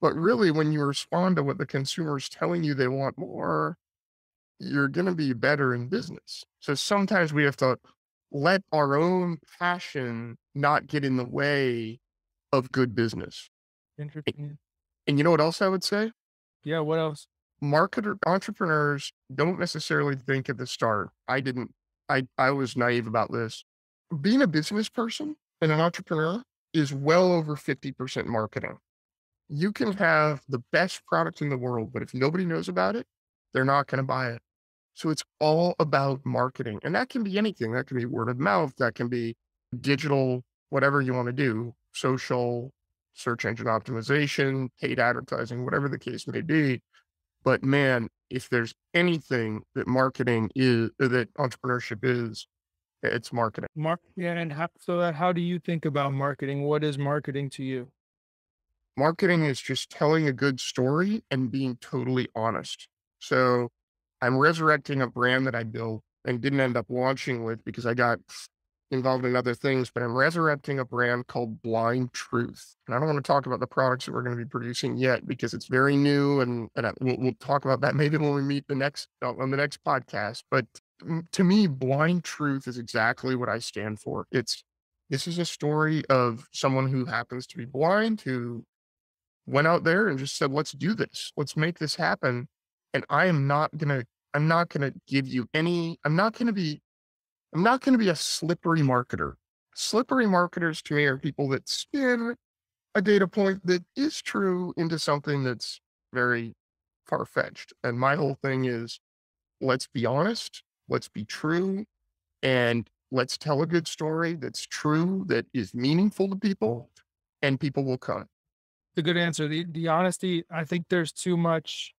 Speaker 2: But really, when you respond to what the consumer is telling you they want more, you're going to be better in business. So sometimes we have to let our own passion not get in the way of good business.
Speaker 1: Interesting.
Speaker 2: And you know what else I would say?
Speaker 1: Yeah. What else?
Speaker 2: Marketer entrepreneurs don't necessarily think at the start. I didn't. I I was naive about this. Being a business person and an entrepreneur is well over 50% marketing. You can have the best product in the world, but if nobody knows about it, they're not going to buy it. So it's all about marketing. And that can be anything. That can be word of mouth, that can be digital, whatever you want to do, social, search engine optimization, paid advertising, whatever the case may be. But man, if there's anything that marketing is, uh, that entrepreneurship is, it's marketing.
Speaker 1: Mark, yeah, and how, so that, how do you think about marketing? What is marketing to you?
Speaker 2: Marketing is just telling a good story and being totally honest. So I'm resurrecting a brand that I built and didn't end up launching with because I got involved in other things, but I'm resurrecting a brand called Blind Truth. And I don't want to talk about the products that we're going to be producing yet because it's very new, and, and I, we'll, we'll, talk about that (laughs) maybe when we meet the next uh, on the next podcast. But to me, Blind Truth is exactly what I stand for. It's this is a story of someone who happens to be blind who went out there and just said, "Let's do this. Let's make this happen." And I am not gonna. I'm not gonna give you any. I'm not gonna be I'm not going to be a slippery marketer. Slippery marketers to me are people that spin a data point that is true into something that's very far fetched. And my whole thing is let's be honest, let's be true, and let's tell a good story that's true, that is meaningful to people, and people will come.
Speaker 1: The good answer. The the honesty, I think there's too much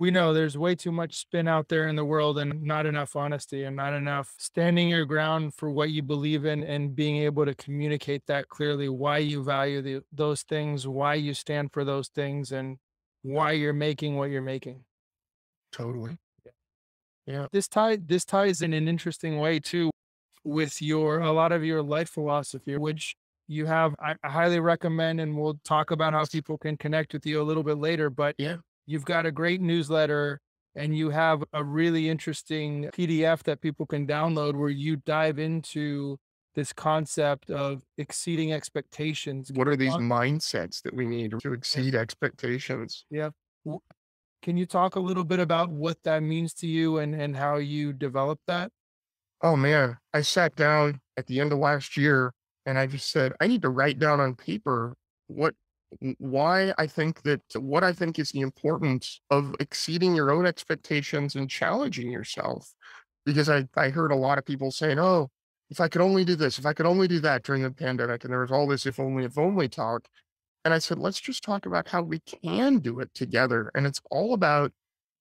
Speaker 1: we know there's way too much spin out there in the world and not enough honesty and not enough standing your ground for what you believe in and being able to communicate that clearly why you value the, those things why you stand for those things and why you're making what you're making.
Speaker 2: Totally. Yeah.
Speaker 1: This tie this ties in an interesting way too with your a lot of your life philosophy which you have I, I highly recommend and we'll talk about how people can connect with you a little bit later but
Speaker 2: yeah
Speaker 1: You've got a great newsletter and you have a really interesting PDF that people can download where you dive into this concept of exceeding expectations.
Speaker 2: What are these mindsets that we need to exceed expectations?
Speaker 1: Yeah. Can you talk a little bit about what that means to you and, and how you developed that?
Speaker 2: Oh man, I sat down at the end of last year and I just said, I need to write down on paper what why I think that what I think is the importance of exceeding your own expectations and challenging yourself. Because I, I heard a lot of people saying, oh, if I could only do this, if I could only do that during the pandemic, and there was all this if only, if only talk. And I said, let's just talk about how we can do it together. And it's all about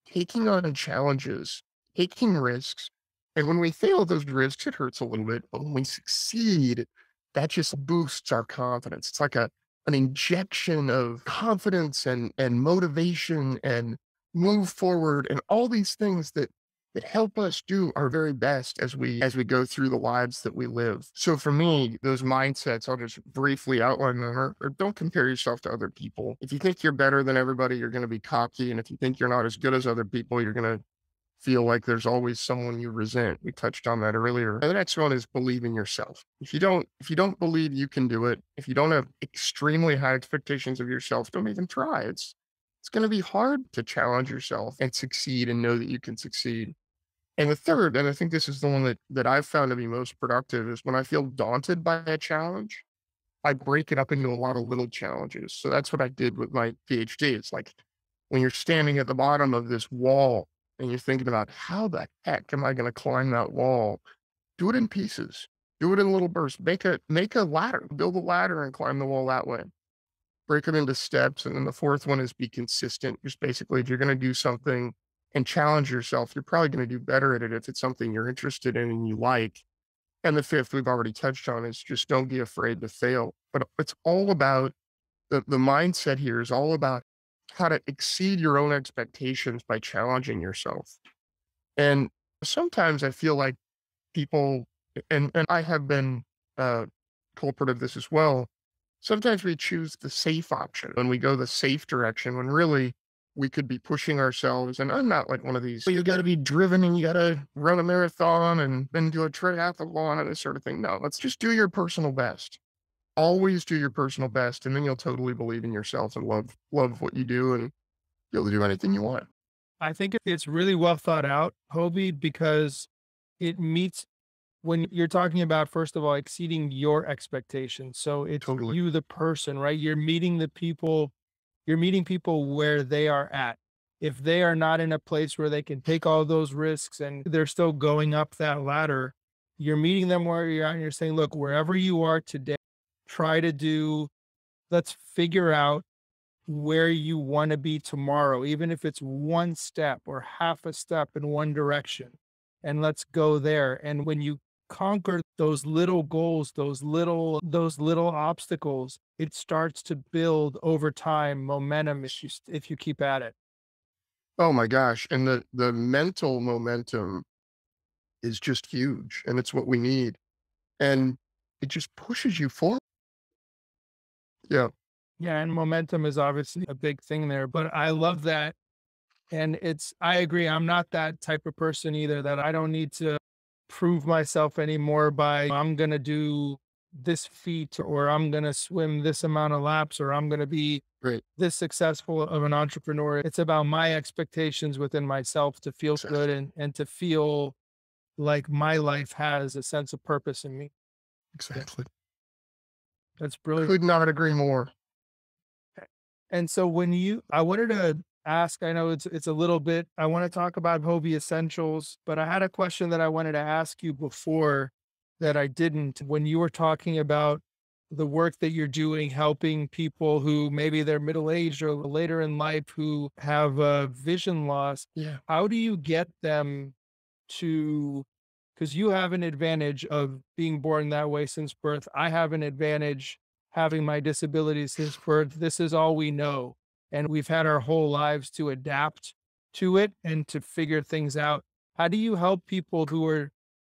Speaker 2: taking on challenges, taking risks. And when we fail those risks, it hurts a little bit. But when we succeed, that just boosts our confidence. It's like a an injection of confidence and and motivation and move forward and all these things that that help us do our very best as we as we go through the lives that we live. So for me, those mindsets, I'll just briefly outline them. Or, or don't compare yourself to other people. If you think you're better than everybody, you're going to be cocky, and if you think you're not as good as other people, you're going to feel like there's always someone you resent. We touched on that earlier. And the next one is believe in yourself. If you don't, if you don't believe you can do it, if you don't have extremely high expectations of yourself, don't even try. It's it's going to be hard to challenge yourself and succeed and know that you can succeed. And the third, and I think this is the one that that I've found to be most productive, is when I feel daunted by a challenge, I break it up into a lot of little challenges. So that's what I did with my PhD. It's like when you're standing at the bottom of this wall and you're thinking about how the heck am I going to climb that wall? Do it in pieces. Do it in little bursts. Make a make a ladder. Build a ladder and climb the wall that way. Break it into steps. And then the fourth one is be consistent. Just basically, if you're going to do something and challenge yourself, you're probably going to do better at it if it's something you're interested in and you like. And the fifth we've already touched on is just don't be afraid to fail. But it's all about the, the mindset here is all about how to exceed your own expectations by challenging yourself. And sometimes I feel like people, and, and I have been uh, culprit of this as well. Sometimes we choose the safe option when we go the safe direction when really we could be pushing ourselves. And I'm not like one of these, you got to be driven and you got to run a marathon and then do a triathlon and this sort of thing. No, let's just do your personal best. Always do your personal best. And then you'll totally believe in yourself and love, love what you do and be able to do anything you want.
Speaker 1: I think it's really well thought out, Hoby, because it meets when you're talking about, first of all, exceeding your expectations. So it's
Speaker 2: Totally.
Speaker 1: you, the person, right? You're meeting the people, you're meeting people where they are at. If they are not in a place where they can take all those risks and they're still going up that ladder, you're meeting them where you're at and you're saying, look, wherever you are today, try to do, let's figure out where you want to be tomorrow, even if it's one step or half a step in one direction. And let's go there. And when you conquer those little goals, those little those little obstacles, it starts to build over time momentum if you if you keep at it.
Speaker 2: Oh my gosh. And the, the mental momentum is just huge. And it's what we need. And it just pushes you forward. Yeah.
Speaker 1: Yeah, and momentum is obviously a big thing there, but I love that. And it's I agree, I'm not that type of person either that I don't need to prove myself anymore by I'm going to do this feat or I'm going to swim this amount of laps or I'm going to be
Speaker 2: Right.
Speaker 1: this successful of an entrepreneur. It's about my expectations within myself to feel good and and to feel like my life has a sense of purpose in me.
Speaker 2: Exactly.
Speaker 1: That's brilliant.
Speaker 2: Could not agree more.
Speaker 1: And so when you I wanted to ask, I know it's it's a little bit I want to talk about Hoby Essentials, but I had a question that I wanted to ask you before that I didn't. When you were talking about the work that you're doing helping people who maybe they're middle aged or later in life who have uh, vision loss,
Speaker 2: Yeah.
Speaker 1: how do you get them to because you have an advantage of being born that way since birth. I have an advantage having my disabilities since birth. This is all we know. And we've had our whole lives to adapt to it and to figure things out. How do you help people who are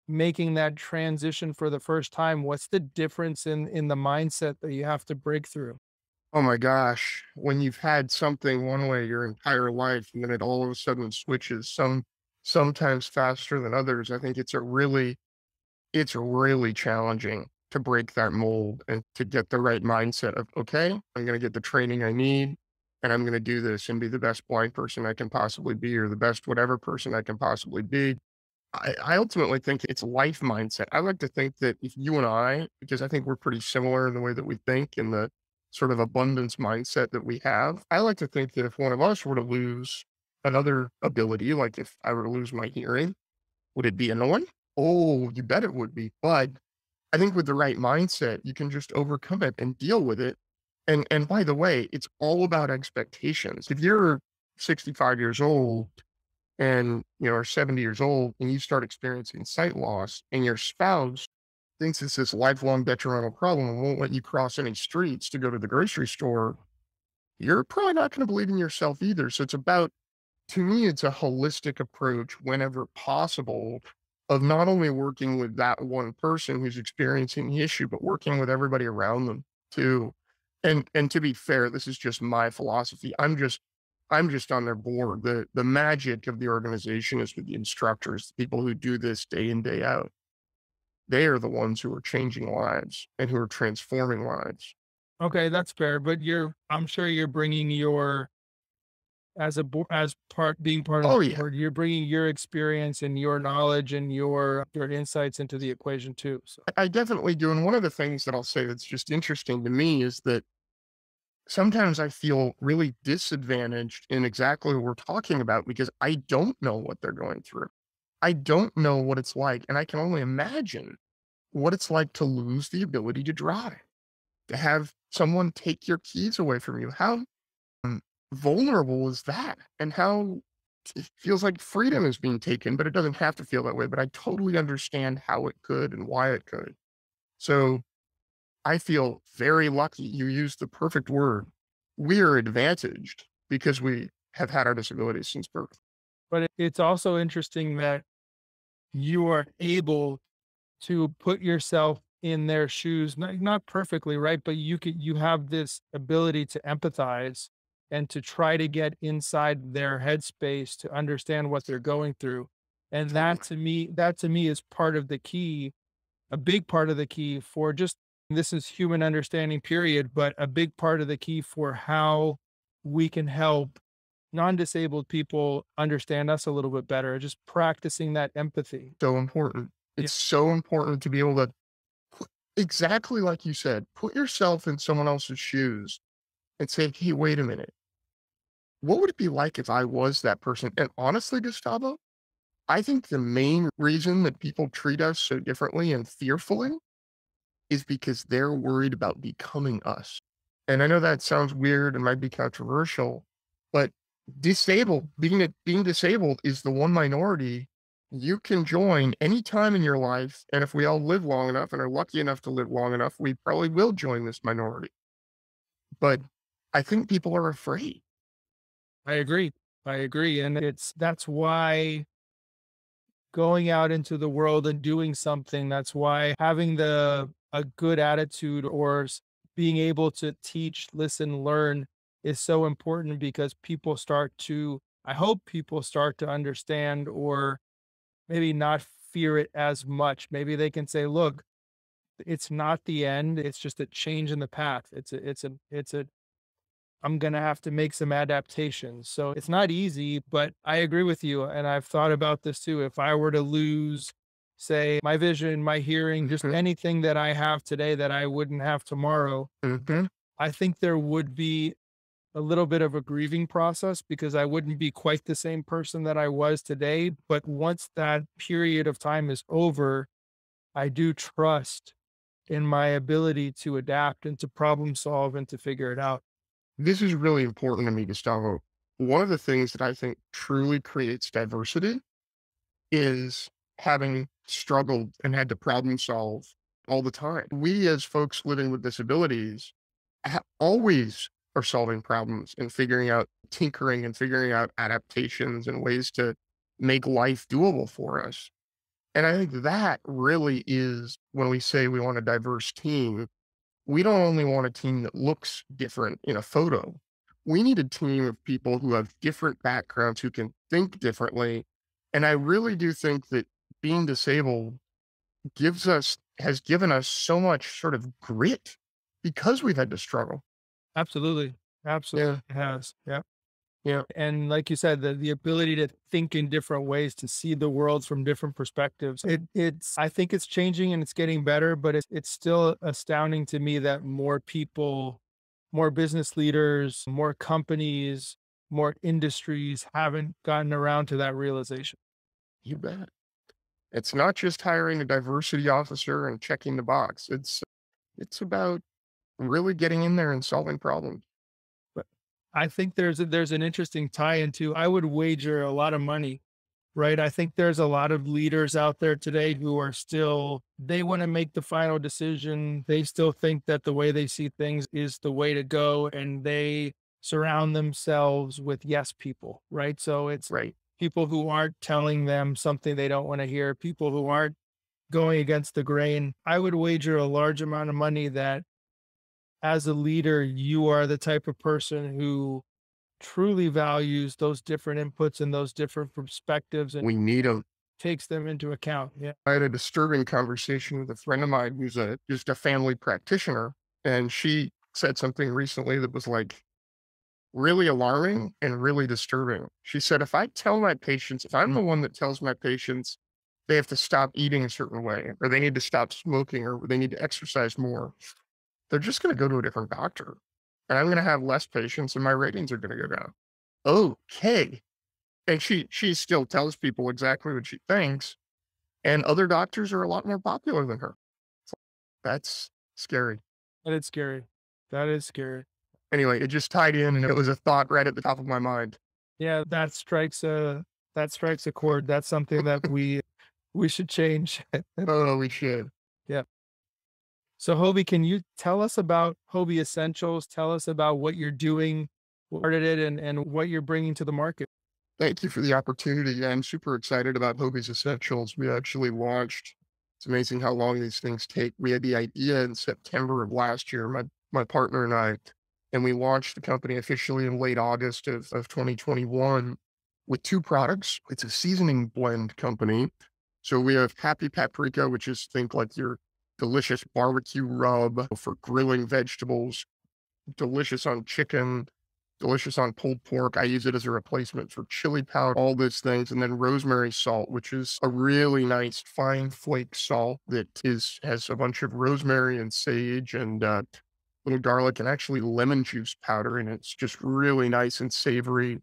Speaker 1: making that transition for the first time? What's the difference in in the mindset that you have to break through?
Speaker 2: Oh my gosh. When you've had something one way your entire life and then it all of a sudden switches some sometimes faster than others, I think it's a really it's really challenging to break that mold and to get the right mindset of okay, I'm gonna get the training I need and I'm gonna do this and be the best blind person I can possibly be or the best whatever person I can possibly be. I, I ultimately think it's life mindset. I like to think that if you and I, because I think we're pretty similar in the way that we think and the sort of abundance mindset that we have, I like to think that if one of us were to lose another ability, like if I were to lose my hearing, would it be annoying? Oh, you bet it would be. But I think with the right mindset, you can just overcome it and deal with it. And and by the way, it's all about expectations. If you're 65 years old and you know are 70 years old and you start experiencing sight loss and your spouse thinks it's this lifelong detrimental problem and won't let you cross any streets to go to the grocery store, you're probably not going to believe in yourself either. So it's about, to me, it's a holistic approach whenever possible of not only working with that one person who's experiencing the issue, but working with everybody around them too. And and to be fair, this is just my philosophy. I'm just I'm just on their board. The the magic of the organization is with the instructors, the people who do this day in, day out. They are the ones who are changing lives and who are transforming lives.
Speaker 1: Okay, that's fair, but you're I'm sure you're bringing your as a as part being part of
Speaker 2: Oh
Speaker 1: the
Speaker 2: yeah.
Speaker 1: board, you're bringing your experience and your knowledge and your your insights into the equation too. So,
Speaker 2: I definitely do. And one of the things that I'll say that's just interesting to me is that sometimes I feel really disadvantaged in exactly what we're talking about because I don't know what they're going through. I don't know what it's like. And I can only imagine what it's like to lose the ability to drive, to have someone take your keys away from you. How um, vulnerable is that? And how it feels like freedom is being taken, but it doesn't have to feel that way. But I totally understand how it could and why it could. So I feel very lucky. You used the perfect word. We are advantaged because we have had our disabilities since birth.
Speaker 1: but it's also interesting that you are able to put yourself in their shoes, not, not perfectly, right? But you could, you have this ability to empathize and to try to get inside their headspace to understand what they're going through. And that to me, that to me is part of the key, a big part of the key for just this is human understanding, period, but a big part of the key for how we can help non-disabled people understand us a little bit better, just practicing that empathy.
Speaker 2: So important. It's yeah. so important to be able to exactly like you said, put yourself in someone else's shoes and say, hey, wait a minute. What would it be like if I was that person? And honestly, Gustavo, I think the main reason that people treat us so differently and fearfully is because they're worried about becoming us. And I know that sounds weird and might be controversial, but disabled, being being disabled is the one minority you can join any time in your life. And if we all live long enough and are lucky enough to live long enough, we probably will join this minority. But I think people are afraid.
Speaker 1: I agree. I agree. And it's that's why going out into the world and doing something, that's why having the a good attitude or being able to teach, listen, learn is so important because people start to, I hope people start to understand or maybe not fear it as much. Maybe they can say, look, it's not the end. It's just a change in the path. It's a, it's a, it's a, I'm going to have to make some adaptations. So it's not easy, but I agree with you. And I've thought about this too. If I were to lose, say, my vision, my hearing, just mm-hmm. anything that I have today that I wouldn't have tomorrow, mm-hmm. I think there would be a little bit of a grieving process because I wouldn't be quite the same person that I was today. But once that period of time is over, I do trust in my ability to adapt and to problem solve and to figure it out.
Speaker 2: This is really important to me, Gustavo. One of the things that I think truly creates diversity is having struggled and had to problem solve all the time. We, as folks living with disabilities, always are solving problems and figuring out tinkering and figuring out adaptations and ways to make life doable for us. And I think that really is when we say we want a diverse team, we don't only want a team that looks different in a photo. We need a team of people who have different backgrounds, who can think differently. And I really do think that being disabled gives us, has given us so much sort of grit because we've had to struggle.
Speaker 1: Absolutely. Absolutely it has. Yeah.
Speaker 2: Yeah.
Speaker 1: And like you said, the, the ability to think in different ways, to see the world from different perspectives. It it's I think it's changing and it's getting better, but it's it's still astounding to me that more people, more business leaders, more companies, more industries haven't gotten around to that realization.
Speaker 2: You bet. It's not just hiring a diversity officer and checking the box. It's it's about really getting in there and solving problems.
Speaker 1: I think there's a, there's an interesting tie into. I would wager a lot of money, right? I think there's a lot of leaders out there today who are still they want to make the final decision. They still think that the way they see things is the way to go, and they surround themselves with yes people, right? So it's
Speaker 2: right
Speaker 1: people who aren't telling them something they don't want to hear, people who aren't going against the grain. I would wager a large amount of money that as a leader, you are the type of person who truly values those different inputs and those different perspectives. And
Speaker 2: we need them.
Speaker 1: Takes them into account. Yeah.
Speaker 2: I had a disturbing conversation with a friend of mine who's a just a family practitioner, and she said something recently that was like really alarming and really disturbing. She said, if I tell my patients, if I'm the one that tells my patients they have to stop eating a certain way, or they need to stop smoking, or they need to exercise more, they're just going to go to a different doctor. And I'm going to have less patients and my ratings are going to go down. Okay. And she she still tells people exactly what she thinks. And other doctors are a lot more popular than her. So that's scary.
Speaker 1: That is scary. That is scary.
Speaker 2: Anyway, it just tied in and it was a thought right at the top of my mind.
Speaker 1: Yeah, that strikes a that strikes a chord. That's something that we we should change. (laughs)
Speaker 2: oh, we should.
Speaker 1: Yeah. So, Hoby, can you tell us about Hoby Essentials? Tell us about what you're doing, started it, and, and what you're bringing to the market.
Speaker 2: Thank you for the opportunity. I'm super excited about Hoby's Essentials. We actually launched It's amazing how long these things take. We had the idea in September of last year, my, my partner and I, and we launched the company officially in late August of, of 2021 with two products. It's a seasoning blend company. So we have Happy Paprika, which is think like your delicious barbecue rub for grilling vegetables, delicious on chicken, delicious on pulled pork. I use it as a replacement for chili powder, all those things. And then rosemary salt, which is a really nice fine flake salt that is has a bunch of rosemary and sage and uh, little garlic and actually lemon juice powder. And it's just really nice and savory.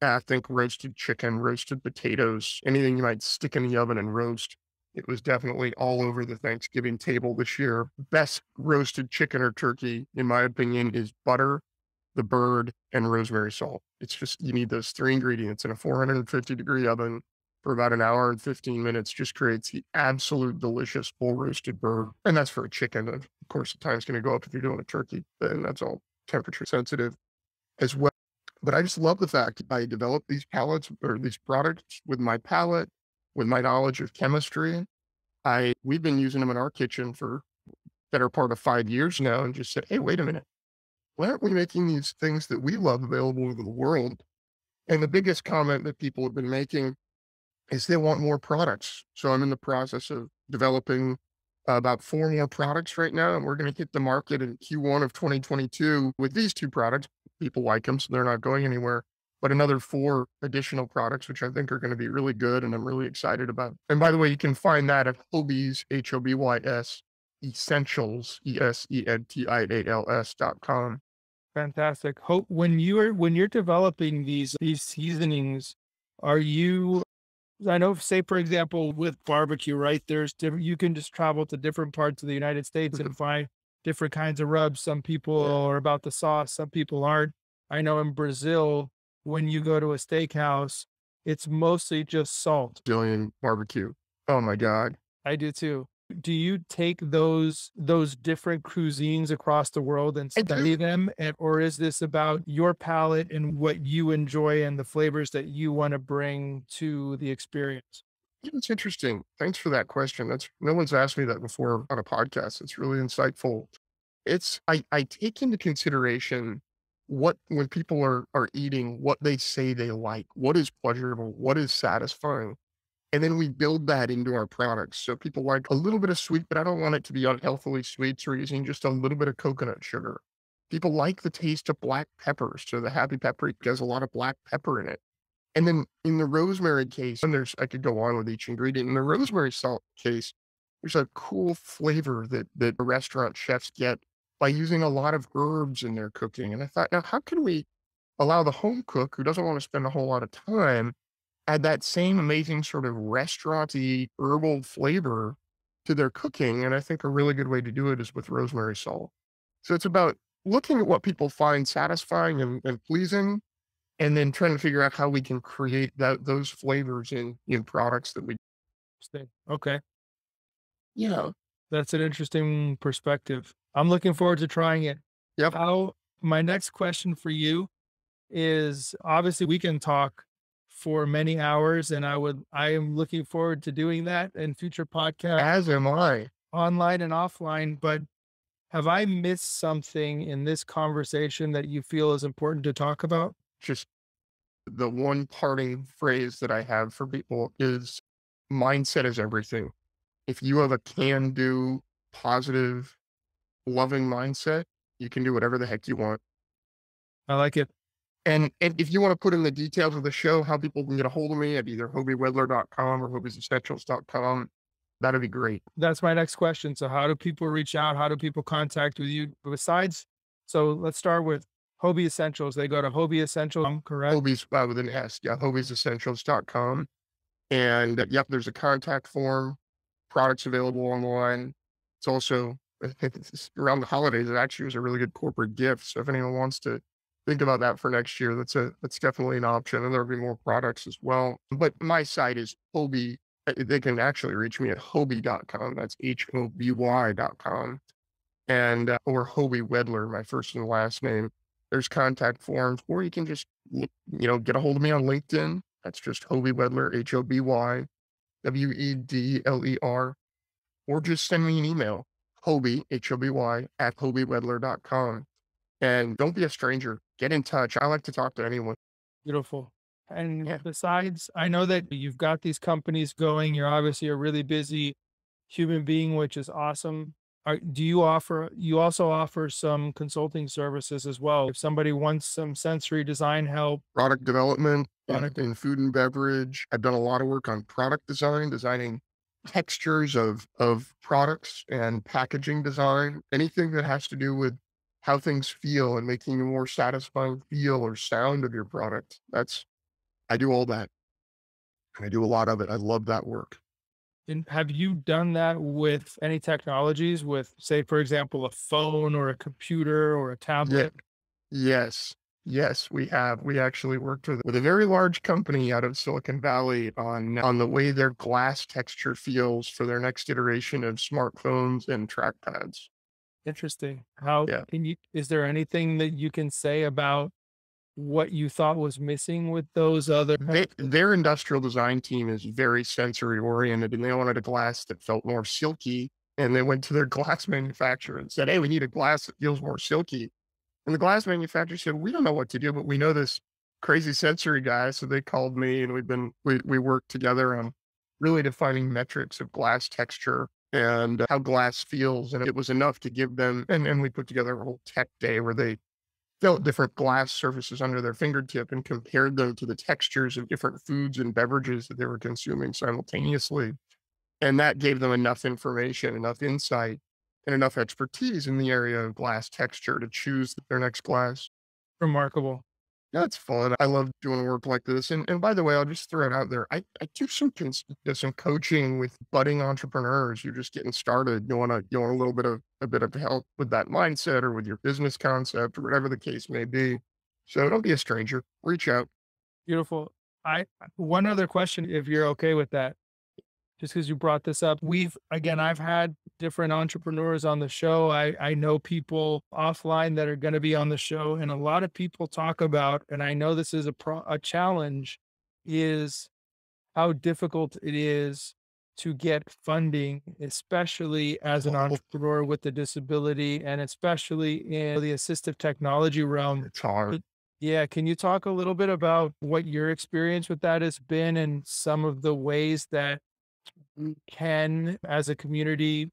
Speaker 2: I think roasted chicken, roasted potatoes, anything you might stick in the oven and roast. It was definitely all over the Thanksgiving table this year. Best roasted chicken or turkey, in my opinion, is butter, the bird, and rosemary salt. It's just, you need those three ingredients in a 450 degree oven for about an hour and 15 minutes, just creates the absolute delicious full roasted bird. And that's for a chicken. Of course, the time's going to go up if you're doing a turkey, and that's all temperature sensitive as well. But I just love the fact I developed these palettes or these products with my palate, with my knowledge of chemistry. I we've been using them in our kitchen for better part of five years now, and just said, "Hey, wait a minute, why aren't we making these things that we love available to the world?" And the biggest comment that people have been making is they want more products. So I'm in the process of developing about four more products right now, and we're going to hit the market in Q1 of 2022 with these two products. People like them, so they're not going anywhere. But another four additional products, which I think are going to be really good, and I'm really excited about. And by the way, you can find that at Hobys H O B Y S Essentials E S E N T I A L S dot com.
Speaker 1: Fantastic. Hope when you are when you're developing these these seasonings, are you I know, say for example, with barbecue, right? There's different. You can just travel to different parts of the United States and mm-hmm. find different kinds of rubs. Some people
Speaker 2: Yeah.
Speaker 1: are about the sauce, some people aren't. I know in Brazil, when you go to a steakhouse, it's mostly just salt.
Speaker 2: Brazilian barbecue. Oh my God.
Speaker 1: I do too. Do you take those those different cuisines across the world and study them, and, or is this about your palate and what you enjoy and the flavors that you want to bring to the experience?
Speaker 2: It's interesting. Thanks for that question. That's no one's asked me that before on a podcast. It's really insightful. It's I, I take into consideration what when people are are eating what they say they like, what is pleasurable, what is satisfying. And then we build that into our products. So people like a little bit of sweet, but I don't want it to be unhealthily sweet. So we're using just a little bit of coconut sugar. People like the taste of black pepper. So the happy paprika has a lot of black pepper in it. And then in the rosemary case, and there's I could go on with each ingredient. In the rosemary salt case, there's a cool flavor that that restaurant chefs get by using a lot of herbs in their cooking. And I thought, now how can we allow the home cook who doesn't want to spend a whole lot of time add that same amazing sort of restauranty herbal flavor to their cooking? And I think a really good way to do it is with rosemary salt. So it's about looking at what people find satisfying and, and pleasing and then trying to figure out how we can create that those flavors in in products that we
Speaker 1: Interesting. Okay.
Speaker 2: yeah
Speaker 1: That's an interesting perspective. I'm looking forward to trying it.
Speaker 2: Yep.
Speaker 1: How my next question for you is obviously we can talk for many hours and I would I am looking forward to doing that in future podcasts
Speaker 2: as am i
Speaker 1: online and offline, but have I missed something in this conversation that you feel is important to talk about?
Speaker 2: just the one parting phrase that i have for people is mindset is everything if you have a can do positive loving mindset you can do whatever the heck you want
Speaker 1: I like it.
Speaker 2: and, and if you want to put in the details of the show how people can get a hold of me at either hobywedler.com or hobysessentials.com that'd be great
Speaker 1: That's my next question. So how do people reach out? How do people contact with you besides? So let's start with Hoby Essentials. They go to Hoby Essentials, correct?
Speaker 2: Hoby's uh, with an S, yeah, hobysessentials.com. And uh, yep, there's a contact form, products available online. It's also I think it's around the holidays. It actually was a really good corporate gift. So if anyone wants to think about that for next year, that's a that's definitely an option. And there'll be more products as well. But my site is Hoby. uh, They can actually reach me at Hoby.com. That's H O B Y.com. And uh, or Hoby Wedler, my first and last name there's contact forms, or you can just, you know, get a hold of me on LinkedIn. That's just Hoby Wedler, H O B Y W E D L E R. or just send me an email, Hoby, H-O-B-Y, at hobywedler.com. And don't be a stranger. Get in touch. I like to talk to anyone.
Speaker 1: Beautiful. And yeah. besides, I know that you've got these companies going. You're obviously a really busy human being, which is awesome. Are, do you offer, you also offer some consulting services as well? If somebody wants some sensory design help,
Speaker 2: product development, product in food and beverage. I've done a lot of work on product design, designing textures of, of products and packaging design, anything that has to do with how things feel and making a more satisfying feel or sound of your product. That's, I do all that. And I do a lot of it. I love that work.
Speaker 1: And have you done that with any technologies with, say, for example, a phone or a computer or a tablet?
Speaker 2: Yeah. Yes. Yes, we have. We actually worked with, with a very large company out of Silicon Valley on on the way their glass texture feels for their next iteration of smartphones and trackpads.
Speaker 1: Interesting. How yeah. can you is there anything that you can say about what you thought was missing with those other
Speaker 2: they, their industrial design team is very sensory oriented and they wanted a glass that felt more silky and they went to their (laughs) glass manufacturer and said hey we need a glass that feels more silky and the glass manufacturer said we don't know what to do but we know this crazy sensory guy so they called me and we've been we, we worked together on really defining metrics of glass texture and uh, how glass feels and it was enough to give them and, and we put together a whole tech day where they felt different glass surfaces under their fingertip and compared them to the textures of different foods and beverages that they were consuming simultaneously. And that gave them enough information, enough insight, and enough expertise in the area of glass texture to choose their next glass.
Speaker 1: Remarkable.
Speaker 2: That's fun. I love doing work like this. And and by the way, I'll just throw it out there. I, I do some some coaching with budding entrepreneurs. You're just getting started. You want to you want a little bit of a bit of help with that mindset or with your business concept or whatever the case may be. So don't be a stranger. Reach out.
Speaker 1: Beautiful. I one other question, if you're okay with that just because you brought this up. We've, again, I've had different entrepreneurs on the show. I, I know people offline that are going to be on the show, and a lot of people talk about, and I know this is a, pro, a challenge, is how difficult it is to get funding, especially as an entrepreneur with a disability and especially in the assistive technology realm.
Speaker 2: It's hard.
Speaker 1: Yeah. Can you talk a little bit about what your experience with that has been and some of the ways that can, as a community,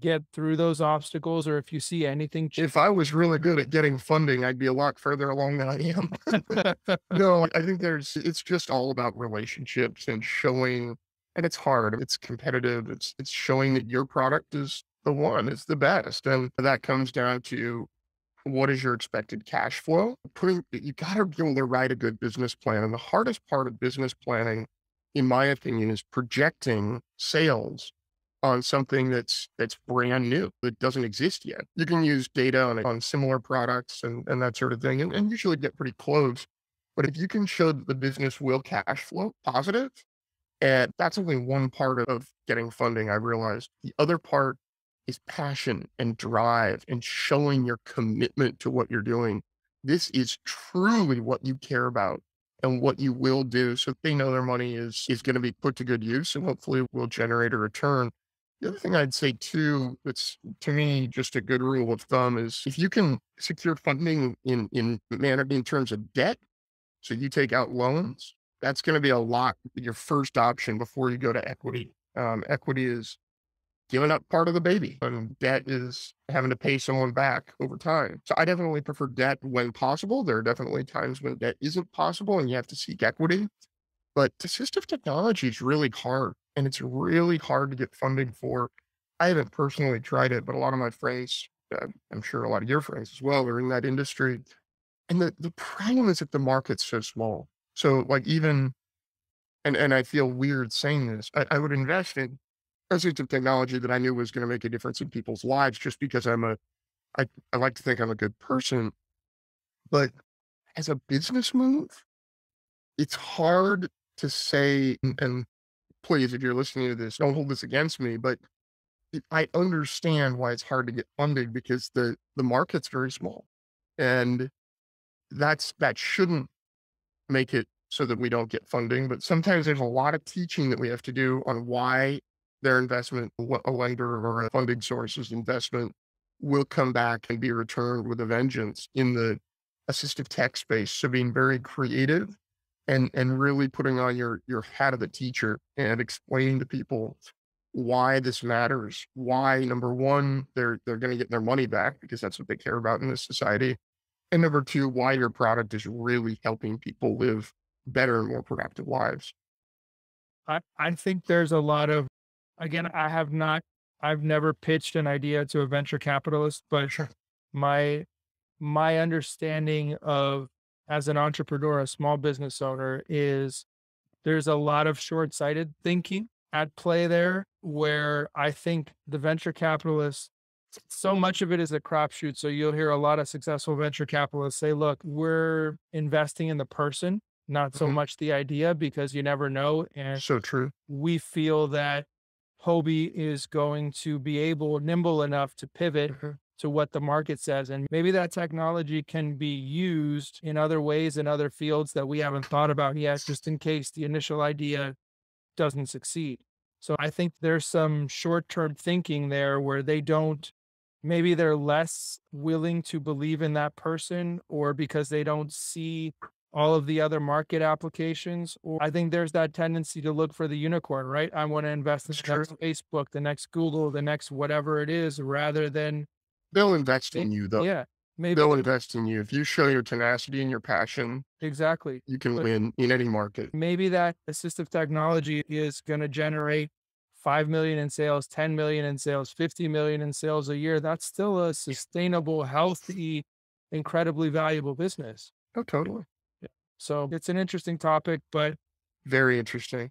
Speaker 1: get through those obstacles or if you see anything
Speaker 2: if i was really good at getting funding i'd be a lot further along than i am. (laughs) No i think there's it's just all about relationships and showing and it's hard it's competitive it's it's showing that your product is the one it's the best and that comes down to what is your expected cash flow? Putting you got to be able to write a good business plan and the hardest part of business planning in my opinion, is projecting sales on something that's that's brand new that doesn't exist yet. You can use data on, on similar products and, and that sort of thing and, and usually get pretty close. But if you can show that the business will cash flow positive, and that's only one part of getting funding, I realized. The other part is passion and drive and showing your commitment to what you're doing. This is truly what you care about and what you will do so they know their money is is going to be put to good use and hopefully will generate a return. The other thing I'd say too, that's to me just a good rule of thumb is if you can secure funding in in manner in terms of debt, so you take out loans, that's going to be a lot your first option before you go to equity. Um, equity is giving up part of the baby. And debt is having to pay someone back over time. So I definitely prefer debt when possible. There are definitely times when debt isn't possible and you have to seek equity. But assistive technology is really hard and it's really hard to get funding for. I haven't personally tried it, but a lot of my friends, uh, I'm sure a lot of your friends as well, are in that industry. And the, the problem is that the market's so small. So like even, and, and I feel weird saying this, I, I would invest in assistive technology that I knew was going to make a difference in people's lives just because I'm a, I, I like to think I'm a good person. But as a business move, it's hard to say, and please, if you're listening to this, don't hold this against me, but I understand why it's hard to get funded because the, the market's very small. And that's, that shouldn't make it so that we don't get funding. But sometimes there's a lot of teaching that we have to do on why their investment, a lender or a funding source's investment will come back and be returned with a vengeance in the assistive tech space. So being very creative and and really putting on your your hat of the teacher and explaining to people why this matters. Why number one, they're they're going to get their money back because that's what they care about in this society. And number two, why your product is really helping people live better and more productive lives.
Speaker 1: I, I think there's a lot of again, I have not I've never pitched an idea to a venture capitalist, but
Speaker 2: Sure.
Speaker 1: my my understanding of as an entrepreneur, a small business owner is there's a lot of short-sighted thinking at play there where I think the venture capitalists so much of it is a crapshoot. So you'll hear a lot of successful venture capitalists say, look, we're investing in the person, not so
Speaker 2: Mhm.
Speaker 1: much the idea, because you never know. And
Speaker 2: So true.
Speaker 1: we feel that Hoby is going to be able, nimble enough to pivot
Speaker 2: Mhm.
Speaker 1: to what the market says. And maybe that technology can be used in other ways in other fields that we haven't thought about yet, just in case the initial idea doesn't succeed. So I think there's some short term thinking there where they don't, maybe they're less willing to believe in that person or because they don't see all of the other market applications. Or I think there's that tendency to look for the unicorn, right? I want to invest in the next Facebook, the next Google, the next whatever it is, rather than
Speaker 2: They'll invest in you though.
Speaker 1: yeah, maybe
Speaker 2: They'll invest in you. If you show your tenacity and your passion,
Speaker 1: exactly.
Speaker 2: you can
Speaker 1: But-
Speaker 2: win in any market.
Speaker 1: Maybe that assistive technology is going to generate 5 million in sales, 10 million in sales, 50 million in sales a year. That's still a sustainable, healthy, incredibly valuable business.
Speaker 2: Oh, totally.
Speaker 1: So it's an interesting topic, but
Speaker 2: Very interesting.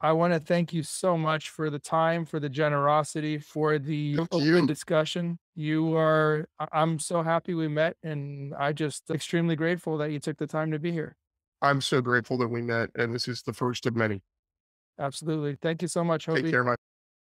Speaker 1: I want to thank you so much for the time, for the generosity, for the open
Speaker 2: you.
Speaker 1: discussion. You are, I'm so happy we met and I just extremely grateful that you took the time to be here.
Speaker 2: I'm so grateful that we met, and this is the first of many.
Speaker 1: Absolutely. Thank you so much,
Speaker 2: Take care, my